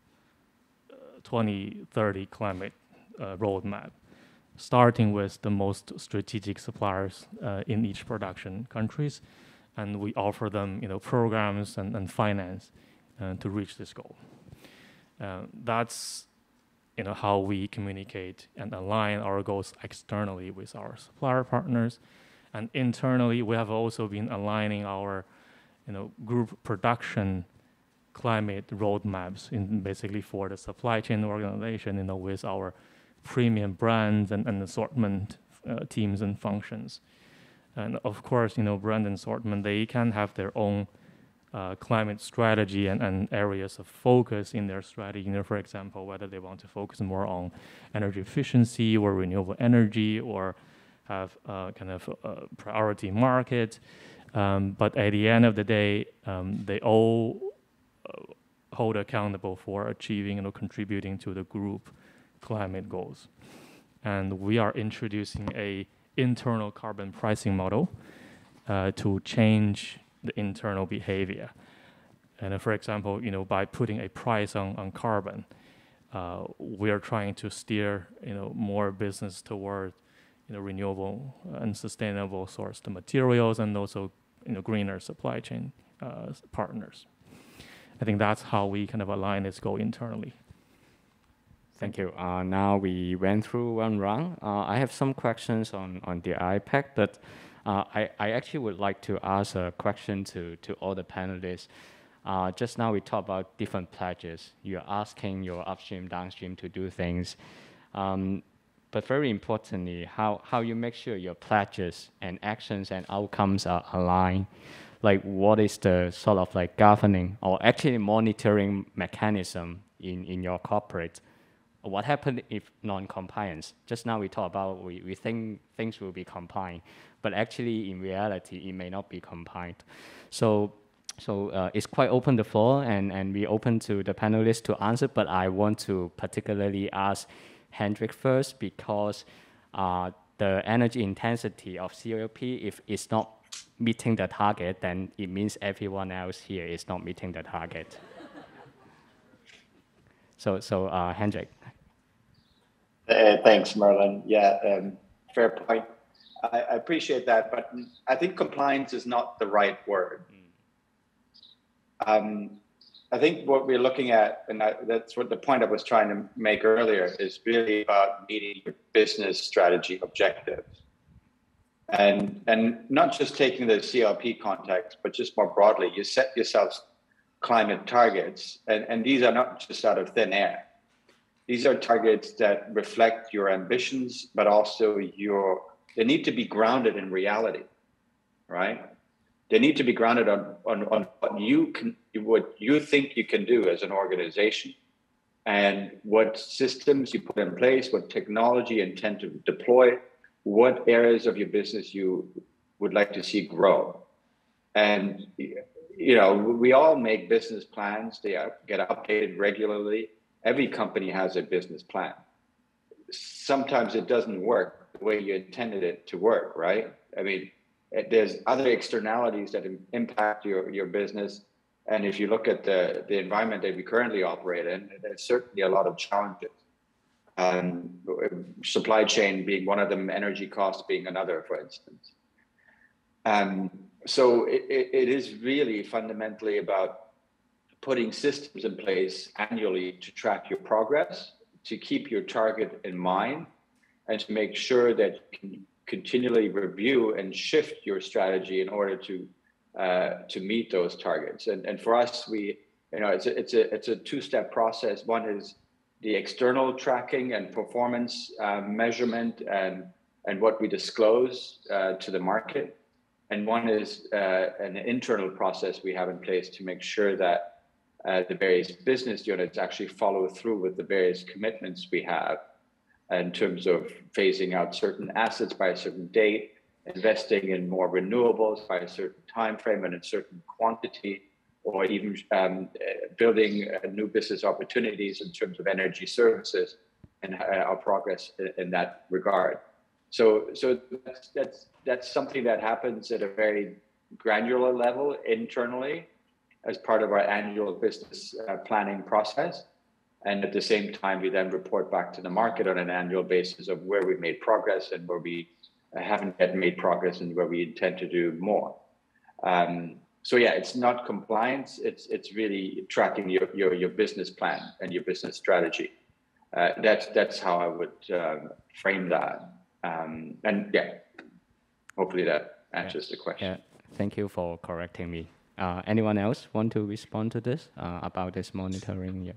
2030 climate uh, roadmap, starting with the most strategic suppliers uh, in each production countries, and we offer them you know programs and, and finance uh, to reach this goal. Uh, that's you know how we communicate and align our goals externally with our supplier partners, and internally we have also been aligning our you know group production climate roadmaps in basically for the supply chain organization, you know, with our premium brands and, and assortment uh, teams and functions. And of course, you know, brand and assortment, they can have their own uh, climate strategy and, and areas of focus in their strategy. You know, for example, whether they want to focus more on energy efficiency or renewable energy or have uh, kind of a priority market. Um, but at the end of the day, um, they all hold accountable for achieving and contributing to the group climate goals. And we are introducing a internal carbon pricing model uh, to change the internal behavior. And uh, for example, you know, by putting a price on, on carbon, uh, we are trying to steer, you know, more business toward, you know, renewable and sustainable sourced materials and also, you know, greener supply chain uh, partners. I think that's how we kind of align this goal internally. Thank you. Uh, now we went through one round. Uh, I have some questions on, on the IPAC, but uh, I, I actually would like to ask a question to, to all the panelists. Uh, just now we talked about different pledges. You're asking your upstream, downstream to do things. Um, but very importantly, how, how you make sure your pledges and actions and outcomes are aligned like what is the sort of like governing or actually monitoring mechanism in, in your corporate? What happened if non-compliance? Just now we talk about we, we think things will be compliant, but actually in reality it may not be compliant. So so uh, it's quite open the floor and, and we open to the panelists to answer, but I want to particularly ask Hendrik first because uh, the energy intensity of CLP, if it's not meeting the target, then it means everyone else here is not meeting the target. <laughs> so, so uh, Hendrik. Uh, thanks, Merlin. Yeah, um, fair point. I, I, appreciate that, but I think compliance is not the right word. Um, I think what we're looking at, and I, that's what the point I was trying to make earlier, is really about meeting your business strategy objectives and and not just taking the CLP context, but just more broadly, you set yourselves climate targets, and, and these are not just out of thin air. These are targets that reflect your ambitions, but also your they need to be grounded in reality, right? They need to be grounded on, on, on what you can what you think you can do as an organization and what systems you put in place, what technology you intend to deploy, what areas of your business you would like to see grow. And you know, we all make business plans. They get updated regularly. Every company has a business plan. Sometimes it doesn't work the way you intended it to work, right? I mean, eh, there's other externalities that impact your, your business. And if you look at the, the environment that we currently operate in, there's certainly a lot of challenges um, supply chain being one of them, energy costs being another, for instance. Um, so it, it is really fundamentally about putting systems in place annually to track your progress, to keep your target in mind, and to make sure that you can continually review and shift your strategy in order to uh, to meet those targets. And and for us, we you know it's a it's a it's a two step process. One is the external tracking and performance uh, measurement and and what we disclose uh, to the market. And one is uh, an internal process we have in place to make sure that uh, the various business units actually follow through with the various commitments we have in terms of phasing out certain assets by a certain date, investing in more renewables by a certain time frame and a certain quantity, or even um, building uh, new business opportunities in terms of energy services and uh, our progress in that regard. So, so that's, that's, that's something that happens at a very granular level internally as part of our annual business uh, planning process. And at the same time, we then report back to the market on an annual basis of where we've made progress and where we haven't yet made progress and where we intend to do more. Um, so yeah, it's not compliance. It's it's really tracking your your, your business plan and your business strategy. Uh, that's that's how I would uh, frame that. Um, and yeah, hopefully that answers yeah. the question. Yeah, thank you for correcting me. Uh, anyone else want to respond to this uh, about this monitoring? Yeah,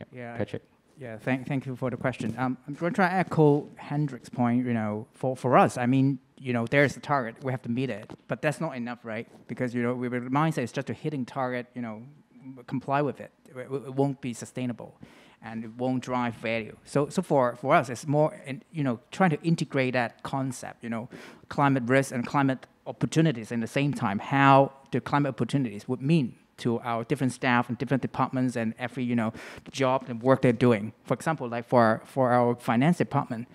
yeah, yeah Patrick. Yeah, thank, thank you for the question. Um, I'm going to try to echo Hendrik's point. You know, for, for us, I mean, you know, there's a target, we have to meet it, but that's not enough, right? Because you know, we, the mindset is just a hitting target, you know, comply with it. It, it won't be sustainable and it won't drive value. So, so for, for us, it's more, you know, trying to integrate that concept, you know, climate risk and climate opportunities in the same time, how the climate opportunities would mean to our different staff and different departments and every, you know, job and work they're doing. For example, like for, for our finance department,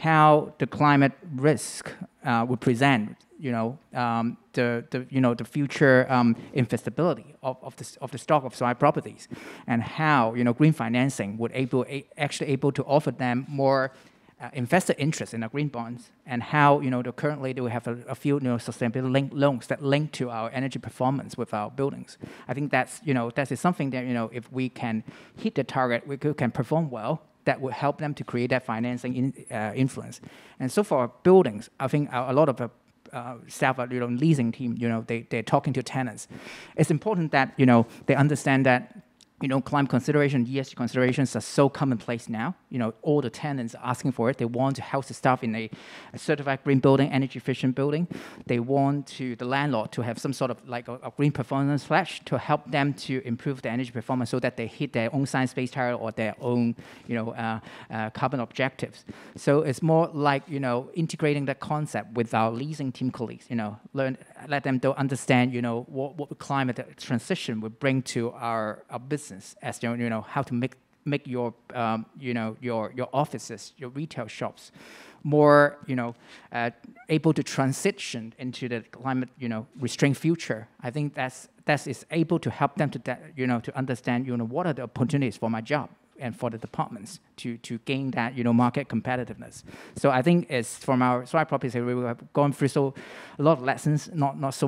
how the climate risk uh, would present you know, um, the, the, you know, the future um, investability of, of, the, of the stock of Swire properties and how, you know, green financing would able, a, actually able to offer them more uh, investor interest in the green bonds and how, you know, the currently we have a, a few, you know, sustainability link loans that link to our energy performance with our buildings. I think that's, you know, that is something that, you know, if we can hit the target, we can perform well, that would help them to create that financing in, uh, influence. And so for buildings, I think a, a lot of uh, staff, you know, leasing team, you know, they, they're talking to tenants. It's important that, you know, they understand that you know, climate consideration, ESG considerations are so commonplace now. You know, all the tenants are asking for it. They want to house the staff in a, a, certified green building, energy efficient building. They want to the landlord to have some sort of like a, a green performance pledge to help them to improve the energy performance so that they hit their own science-based target or their own, you know, uh, uh, carbon objectives. So it's more like you know integrating that concept with our leasing team colleagues. You know, learn, let them to understand, you know, what what the climate transition would bring to our, our business. Business as you know how to make make your um, you know your your offices your retail shops more you know uh, able to transition into the climate you know restrained future. I think that's that is able to help them to you know to understand you know what are the opportunities for my job and for the departments to, to gain that you know market competitiveness. So I think it's from our Swire properties we have gone through so a lot of lessons, not not so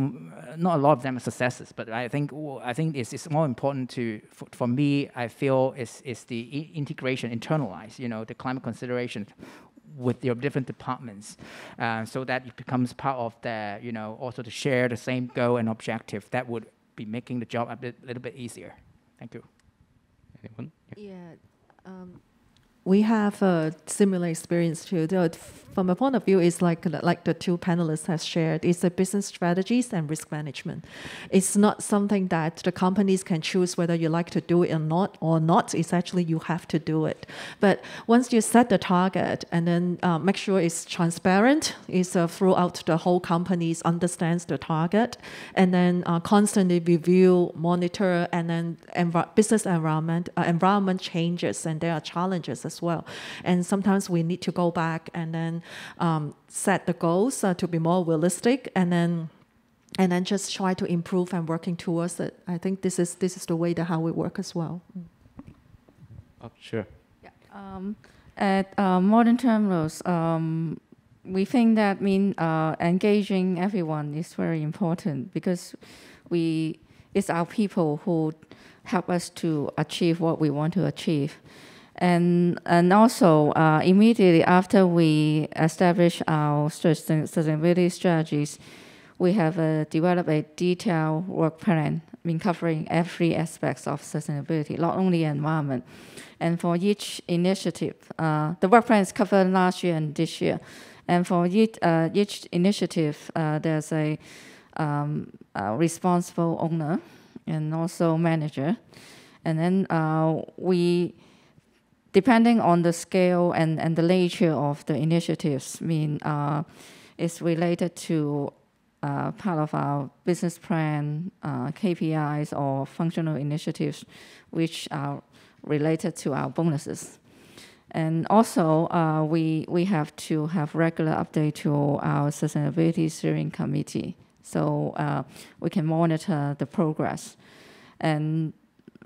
not a lot of them are successes, but I think I think it's, it's more important to for, for me I feel is is the integration internalize you know the climate consideration with your different departments, uh, so that it becomes part of the you know also to share the same goal and objective that would be making the job a bit, little bit easier. Thank you. Anyone? Yeah. Um, we have a similar experience too. From a point of view, it's like like the two panelists have shared. It's the business strategies and risk management. It's not something that the companies can choose whether you like to do it or not. Or not. It's actually you have to do it. But once you set the target and then uh, make sure it's transparent, it's uh, throughout the whole companies understands the target, and then uh, constantly review, monitor, and then env- business environment uh, environment changes and there are challenges as well. And sometimes we need to go back and then um, set the goals uh, to be more realistic and then and then just try to improve and working towards it. I think this is this is the way that how we work as well. Oh, sure. Yeah. Um, at uh, modern terminals, um, we think that mean uh, engaging everyone is very important because we it's our people who help us to achieve what we want to achieve. And, and also, uh, immediately after we establish our sustainability strategies, we have uh, developed a detailed work plan mean, covering every aspect of sustainability, not only environment. And for each initiative, uh, the work plan is covered last year and this year. And for each, uh, each initiative, uh, there's a, um, a, responsible owner and also manager. And then uh, we, depending on the scale and, and the nature of the initiatives, mean uh, it's related to uh, part of our business plan, uh, KPIs, or functional initiatives, which are related to our bonuses. And also, uh, we, we have to have regular update to our sustainability steering committee so uh, we can monitor the progress. And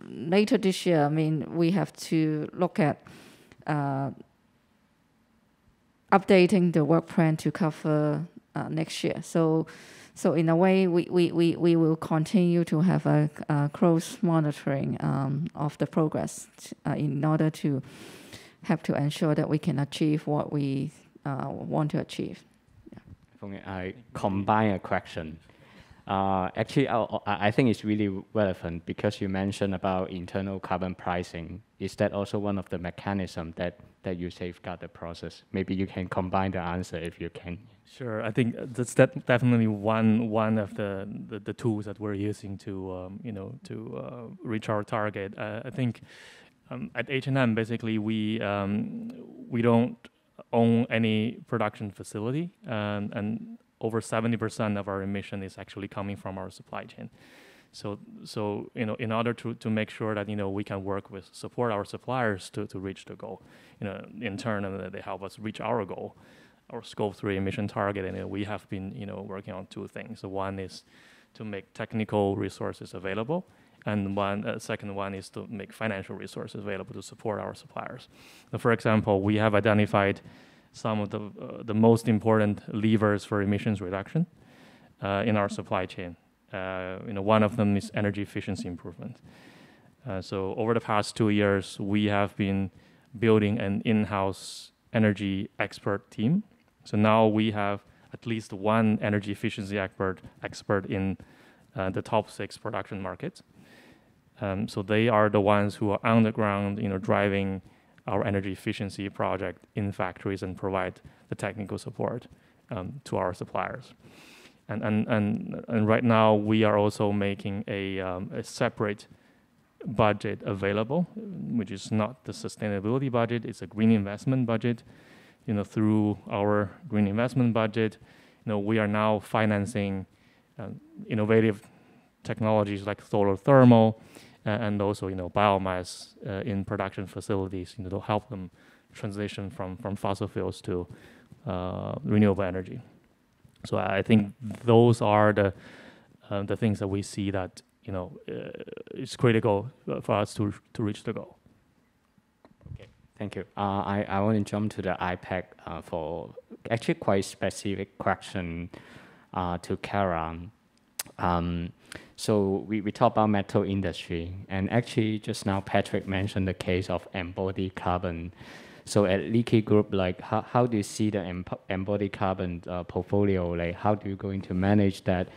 later this year, I mean, we have to look at uh, updating the work plan to cover uh, next year. So, so in a way, we, we, we, we will continue to have a, a close monitoring um, of the progress uh, in order to have to ensure that we can achieve what we uh, want to achieve. Yeah. I combine a question. Uh, actually, I, I think it's really relevant because you mentioned about internal carbon pricing. Is that also one of the mechanisms that, that you safeguard the process? Maybe you can combine the answer if you can. Sure, I think that's that definitely one one of the, the, the, tools that we're using to um, you know to uh, reach our target. Uh, I think um, at H&M basically we um, we don't own any production facility, and over 70% of our emission is actually coming from our supply chain. So, so you know, in order to, to make sure that you know we can work with support our suppliers to, to reach the goal, you know, in turn uh, they help us reach our goal, our scope three emission target, and uh, we have been you know working on two things. So one is to make technical resources available, and one uh, second one is to make financial resources available to support our suppliers. So for example, we have identified some of the, uh, the most important levers for emissions reduction uh, in our supply chain. Uh, you know, one of them is energy efficiency improvement. Uh, so over the past two years, we have been building an in-house energy expert team. So now we have at least one energy efficiency expert expert in uh, the top six production markets. Um, so they are the ones who are on the ground, you know, driving our energy efficiency project in factories and provide the technical support um, to our suppliers. And, and, and, and right now we are also making a, um, a separate budget available, which is not the sustainability budget, it's a green investment budget. You know, through our green investment budget, you know, we are now financing uh, innovative technologies like solar thermal, and also you know biomass uh, in production facilities you know to help them transition from from fossil fuels to uh, renewable energy. So I think those are the uh, the things that we see that you know uh, is critical for us to to reach the goal. Okay, thank you. Uh, I I want to jump to the iPad uh, for actually quite specific question to Kara. Um, so we, we talk about metal industry, and actually just now Patrick mentioned the case of embodied carbon. So at Lee Kee Group, like how, how do you see the embodied carbon uh, portfolio? Like how do you going to manage that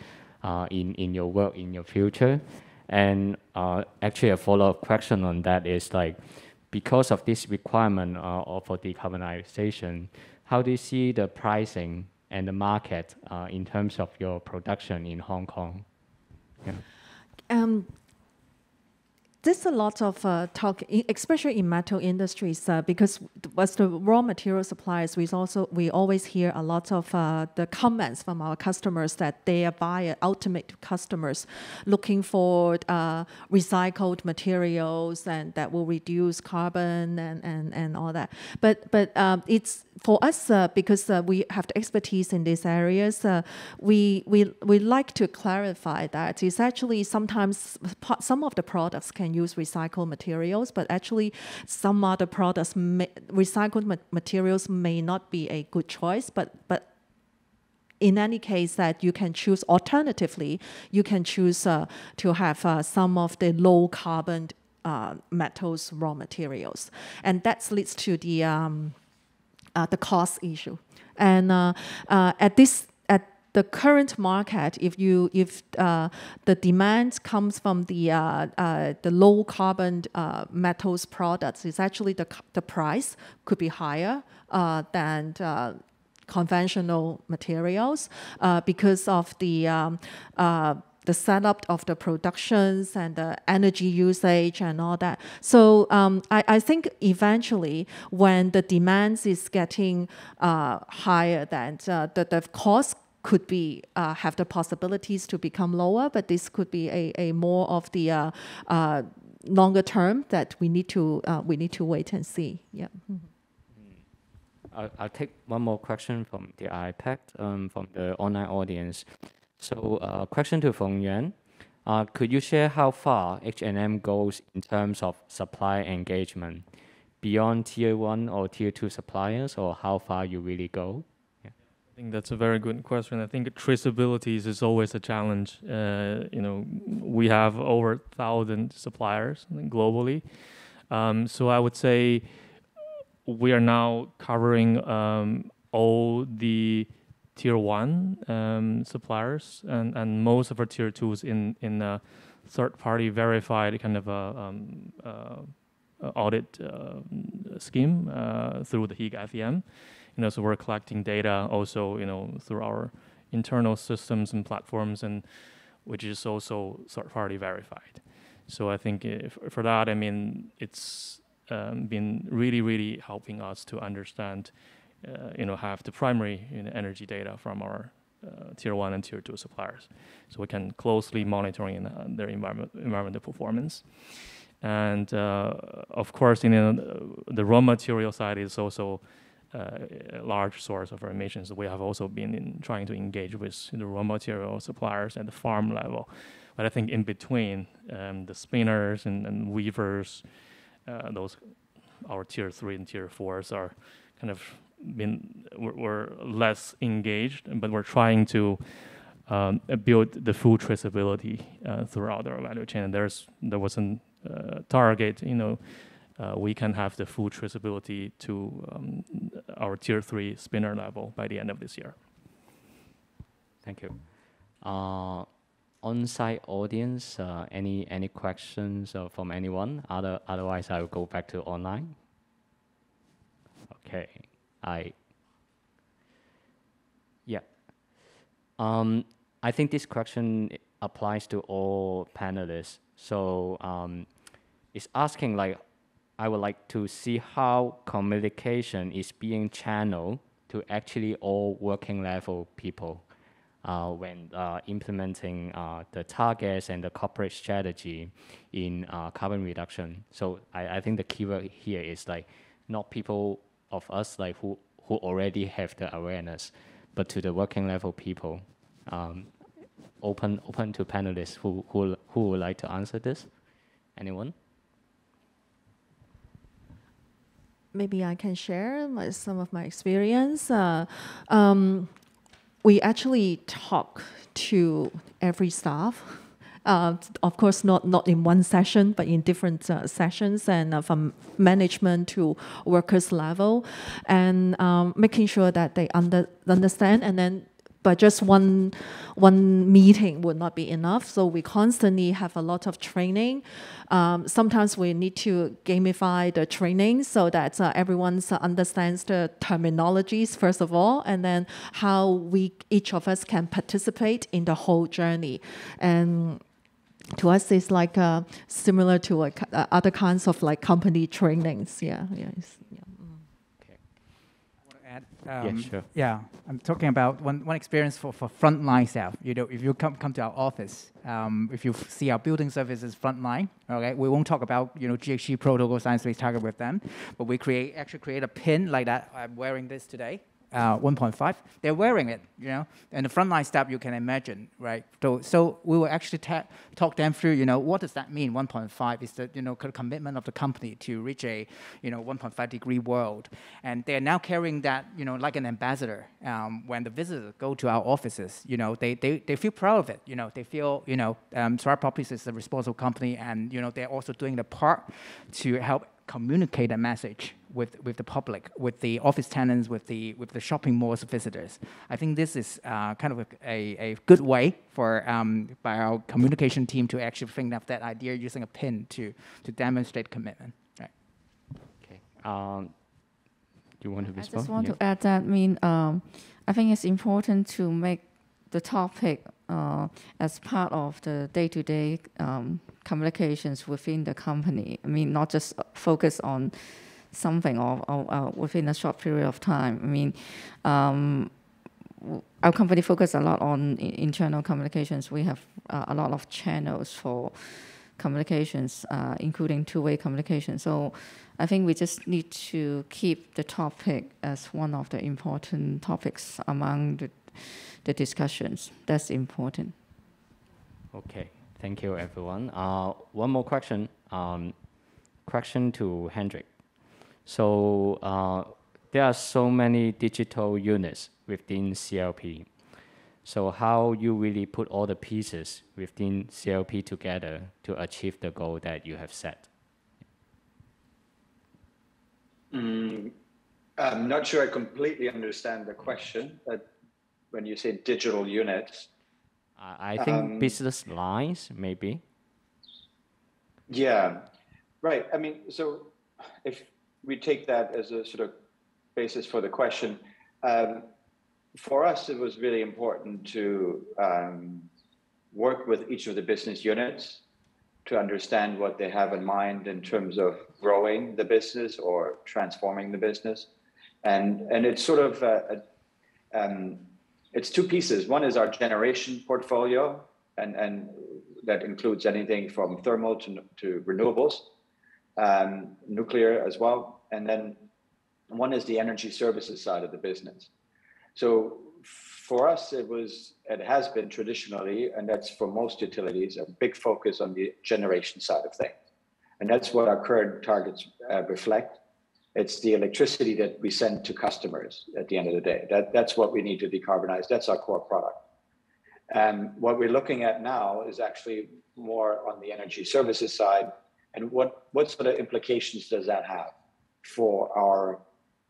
uh, in, in your work in your future? And uh, actually a follow-up question on that is like, because of this requirement uh, for decarbonization, how do you see the pricing and the market uh, in terms of your production in Hong Kong? Yeah. Um, there's a lot of uh, talk, especially in metal industries, uh, because as the raw material suppliers, we also we always hear a lot of uh, the comments from our customers that they are buyer ultimate customers looking for uh, recycled materials and that will reduce carbon and, and, and all that. But but um, it's for us uh, because uh, we have the expertise in these areas. we we we like to clarify that it's actually sometimes some of the products can use recycled materials, but actually some other products, may, recycled ma materials may not be a good choice, but, but in any case that you can choose alternatively, you can choose uh, to have uh, some of the low carbon uh, metals raw materials. And that leads to the, um, uh, the cost issue. And uh, uh, at this the current market, if you if uh, the demand comes from the uh, uh, the low carbon uh, metals products, is actually the the price could be higher uh, than uh, conventional materials because of the um, the setup of the productions and the energy usage and all that. So um, I, I, think eventually, when the demands is getting uh, higher, than uh, the, the cost could be uh, have the possibilities to become lower, but this could be a, a more of the uh, uh, longer term that we need to uh, we need to wait and see. Yeah. Mm-hmm. I'll, I'll, take one more question from the iPad um, from the online audience. So, uh, question to Feng Yuan. Uh, could you share how far H&M goes in terms of supply engagement beyond tier one or tier two suppliers, or how far you really go? I think that's a very good question. I think traceability is always a challenge. Uh, you know, we have over thousand suppliers globally, um, so I would say we are now covering um, all the tier one um, suppliers and, and most of our tier twos in in a third party verified kind of a um, uh, audit uh, scheme uh, through the Higg FEM. You know, so we're collecting data also, you know, through our internal systems and platforms, and which is also third party verified. So I think if, for that, I mean, it's um, been really, really helping us to understand uh, you know, have the primary you know, energy data from our uh, tier one and tier two suppliers, so we can closely monitoring uh, their environment, environmental performance. And of course, in the raw material side is also uh, a large source of our emissions. We have also been in trying to engage with the raw material suppliers at the farm level. But I think in between, um, the spinners and, and weavers, uh, those our tier three and tier fours are kind of been we're, we're less engaged, but we're trying to um, build the full traceability uh, throughout our value chain. And there's there was a uh, target, you know, uh, we can have the full traceability to um, our tier three spinner level by the end of this year. Thank you. Uh, on-site audience, uh, any any questions uh, from anyone? Other, otherwise, I will go back to online. Okay. I yeah. Um, I think this question applies to all panelists. So um, it's asking like, I would like to see how communication is being channeled to actually all working level people uh, when uh, implementing uh, the targets and the corporate strategy in uh, carbon reduction. So I, I think the keyword here is like not people of us like who who already have the awareness, but to the working level people. Um, open open to panelists who who who would like to answer this. Anyone? Maybe I can share my, some of my experience. Uh, um, we actually talk to every staff uh, of course, not, not in one session, but in different uh, sessions and uh, from management to workers level, and um, making sure that they under, understand and then but just one one meeting would not be enough. So we constantly have a lot of training. Um, sometimes we need to gamify the training so that uh, everyone uh, understands the terminologies first of all, and then how we each of us can participate in the whole journey. And to us it's like uh, similar to uh, other kinds of like company trainings. Yeah, yeah. Yeah. Um, yeah, sure. Yeah, I'm talking about one, one experience for, for frontline staff. You know, if you come come to our office, um, if you see our building services frontline, okay, we won't talk about you know GHG protocol science-based target with them, but we create actually create a pin like that. I'm wearing this today uh, 1.5. They're wearing it, you know, and the frontline staff you can imagine, right? So, so we will actually talk them through, you know, what does that mean? 1.5 is the you know commitment of the company to reach a you know 1.5 degree world, and they are now carrying that you know like an ambassador. Um, when the visitors go to our offices, you know, they, they, they feel proud of it. You know, they feel you know um, Properties is a responsible company, and you know they're also doing the part to help communicate a message with, with the public, with the office tenants, with the with the shopping malls visitors. I think this is uh, kind of a, a, a, good way for um, by our communication team to actually think of that idea using a pin to to demonstrate commitment. Right. Okay. Um, you want to respond? I just want Yeah. to add that. I mean, um, I think it's important to make the topic uh, as part of the day-to-day um, communications within the company. I mean, not just focus on something or, or uh, within a short period of time. I mean, um, our company focuses a lot on internal communications. We have uh, a lot of channels for communications, uh, including two-way communication. So I think we just need to keep the topic as one of the important topics among the, the discussions. That's important. Okay, thank you, everyone. Uh, one more question. Um, question to Hendrik. So uh, there are so many digital units within CLP. So how you really put all the pieces within CLP together to achieve the goal that you have set? Mm, I'm not sure I completely understand the question. But when you say digital units, I think Um, business lines, maybe. yeah, right. I mean, so if we take that as a sort of basis for the question, um, for us, it was really important to um, work with each of the business units to understand what they have in mind in terms of growing the business or transforming the business. And, and it's sort of, uh, a, um, it's two pieces. One is our generation portfolio, and, and that includes anything from thermal to, to renewables, um, nuclear as well. And then one is the energy services side of the business. So for us, it was, it has been traditionally, and that's for most utilities, a big focus on the generation side of things. And that's what our current targets uh, reflect. It's the electricity that we send to customers at the end of the day. That, that's what we need to decarbonize. That's our core product. And what we're looking at now is actually more on the energy services side. And what, what sort of implications does that have for our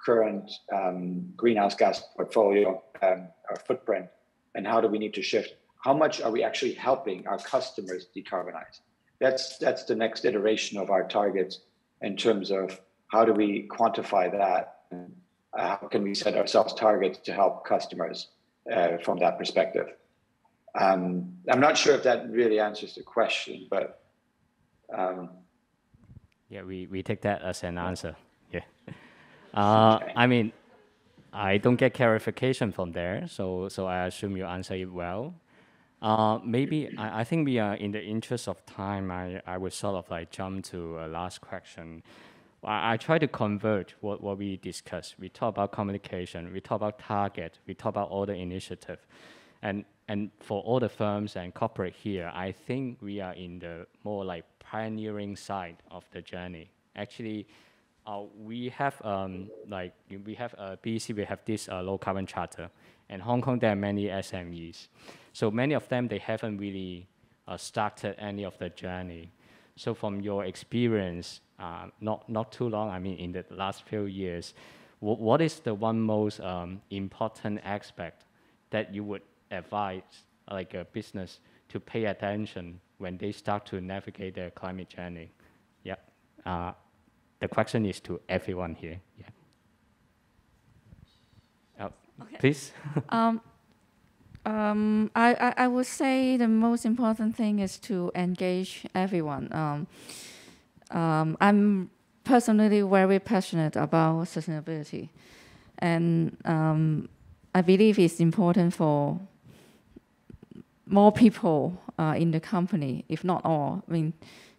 current um, greenhouse gas portfolio, um, our footprint, and how do we need to shift? How much are we actually helping our customers decarbonize? That's that's the next iteration of our targets in terms of how do we quantify that? Uh, how can we set ourselves targets to help customers uh, from that perspective? Um, I'm not sure if that really answers the question, but um, Yeah, we, we take that as an answer. Yeah. Uh, Okay. I mean, I don't get clarification from there, so so I assume you answer it well. Uh, maybe I, I think we are in the interest of time. I, I would sort of like jump to a last question. I, I try to convert what, what we discussed. We talk about communication, we talk about target, we talk about all the initiative. And, and for all the firms and corporate here, I think we are in the more like pioneering side of the journey. Actually, uh, we have um, like we have uh, BEC, we have this uh, low carbon charter, and Hong Kong there are many SMEs. So many of them they haven't really uh, started any of the journey. So from your experience, uh, not not too long, I mean in the last few years, wh- what is the one most um, important aspect that you would advise like a business to pay attention when they start to navigate their climate journey? Yeah. Uh, the question is to everyone here. Yeah. Uh, Please. <laughs> Um, um, I, I, I would say the most important thing is to engage everyone. Um, um, I'm personally very passionate about sustainability, and um, I believe it's important for more people uh, in the company, if not all, I mean,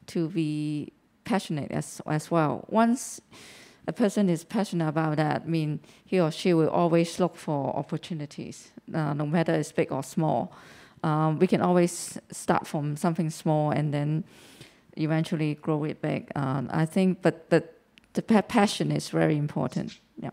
to be passionate as, as well. Once a person is passionate about that, I mean, he or she will always look for opportunities, uh, no matter it's big or small. Um, we can always start from something small and then eventually grow it back. Um, I think, but the, the pa- passion is very important. Yeah.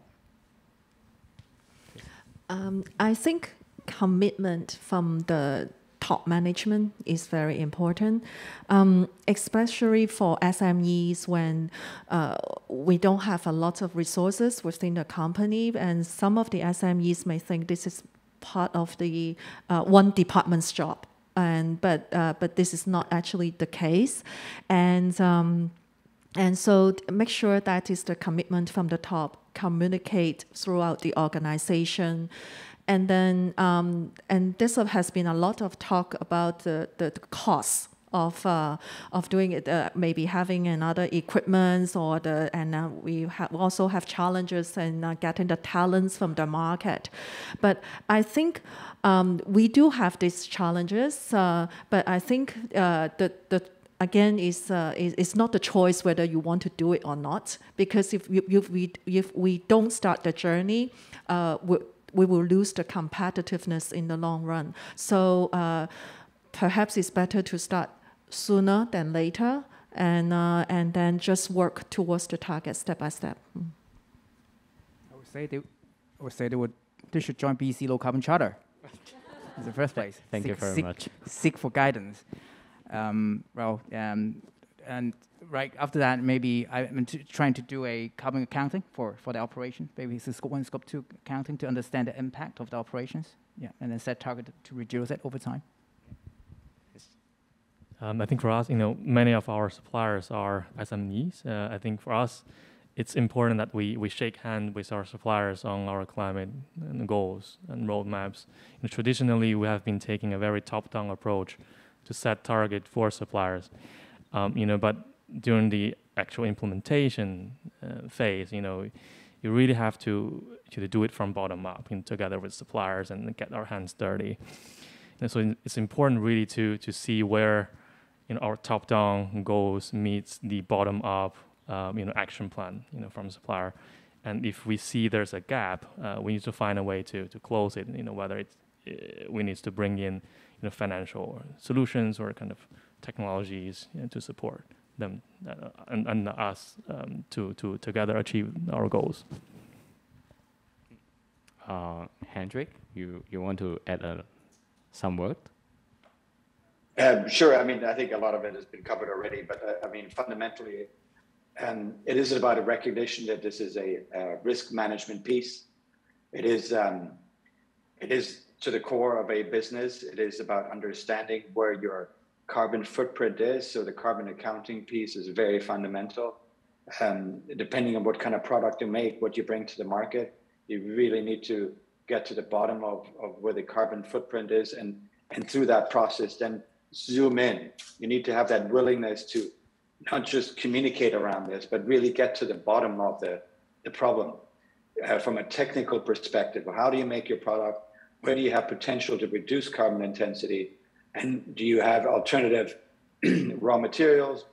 Um, I think commitment from the top management is very important, um, especially for SMEs when uh, we don't have a lot of resources within the company, and some of the SMEs may think this is part of the uh, one department's job, and but uh, but this is not actually the case, and. Um, And so make sure that is the commitment from the top, communicate throughout the organization. And then, um, and this has been a lot of talk about the, the, the costs of uh, of doing it, uh, maybe having another equipment or the, and uh, we have also have challenges in uh, getting the talents from the market. But I think um, we do have these challenges. Uh, but I think uh, the the again is, uh, is not the choice whether you want to do it or not because if, you, if, we, if we don't start the journey uh, we, we will lose the competitiveness in the long run so uh, perhaps it's better to start sooner than later and, uh, and then just work towards the target step by step. Mm. I would say they, I would say they would they should join BEC Low Carbon Charter in the first place. <laughs> Thank seek, you very seek, much. Seek for guidance. Um, well, um, and right after that, maybe I'm trying to do a carbon accounting for, for the operation. Maybe it's a scope one, scope two accounting to understand the impact of the operations. Yeah, and then set target to reduce it over time. Um, I think for us, you know, many of our suppliers are SMEs. Uh, I think for us, it's important that we, we shake hand with our suppliers on our climate and goals and roadmaps. Traditionally, we have been taking a very top-down approach to set target for suppliers. Um, you know, but during the actual implementation uh, phase, you know, you really have to to do it from bottom up, know, together with suppliers and get our hands dirty. And so it's important really to to see where you know, our top-down goals meets the bottom-up, um, you know, action plan, you know, from supplier. And if we see there's a gap, uh, we need to find a way to, to close it, you know, whether it's, uh, we need to bring in, you know, financial solutions or kind of technologies you know, to support them uh, and, and us um, to, to together achieve our goals. Uh, Hendrik, you, you want to add uh, some word? Um, sure. I mean, I think a lot of it has been covered already, but uh, I mean, fundamentally, um, it is about a recognition that this is a, a risk management piece. It is, um, it is to the core of a business. It is about understanding where your carbon footprint is. So the carbon accounting piece is very fundamental. Um, depending on what kind of product you make, what you bring to the market, you really need to get to the bottom of, of where the carbon footprint is, and and through that process, then zoom in. You need to have that willingness to not just communicate around this, but really get to the bottom of the, the problem uh, from a technical perspective. How do you make your product? Where do you have potential to reduce carbon intensity? And do you have alternative <clears throat> raw materials,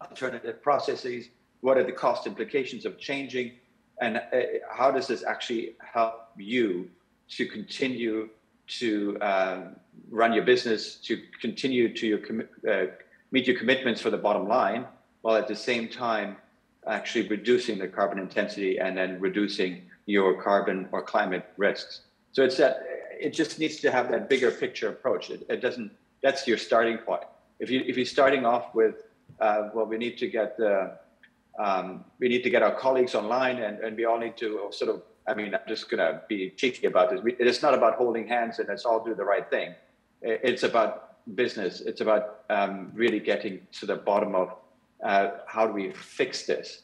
alternative processes? What are the cost implications of changing? And uh, how does this actually help you to continue to um, run your business, to continue to your uh, meet your commitments for the bottom line, while at the same time actually reducing the carbon intensity and then reducing your carbon or climate risks. So it's that it just needs to have that bigger picture approach. It, it doesn't. That's your starting point. If you if you're starting off with, uh, well, we need to get the um, we need to get our colleagues online and, and we all need to sort of I mean, I'm just going to be cheeky about this. It's not about holding hands and let's all do the right thing. It's about business. It's about um, really getting to the bottom of uh, how do we fix this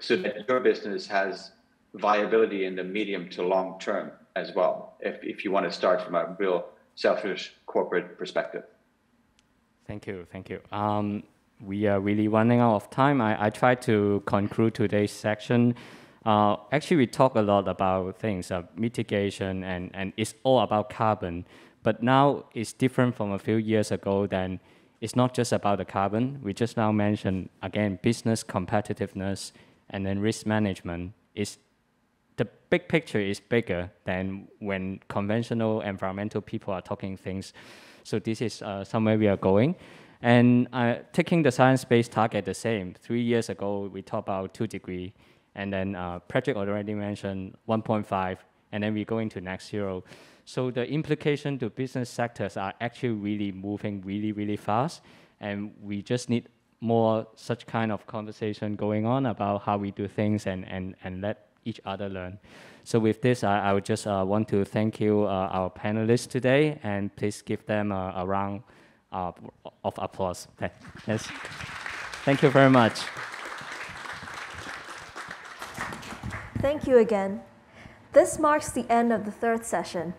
so that your business has viability in the medium to long term as well, if, if you want to start from a real selfish corporate perspective. Thank you. Thank you. Um, we are really running out of time. I, I try to conclude today's section uh, actually, we talk a lot about things, uh, mitigation, and, and it's all about carbon. But now it's different from a few years ago. Then it's not just about the carbon. We just now mentioned again business competitiveness and then risk management. Is the big picture is bigger than when conventional environmental people are talking things. So this is uh, somewhere we are going. And uh, taking the science-based target the same. Three years ago, we talked about two degree and then uh, Patrick already mentioned 1.5, and then we go into net zero. So the implication to business sectors are actually really moving really, really fast, and we just need more such kind of conversation going on about how we do things and, and, and let each other learn. So with this, I, I would just uh, want to thank you, uh, our panelists today, and please give them a, a round uh, of applause. Yes. Thank you very much. Thank you again. This marks the end of the third session.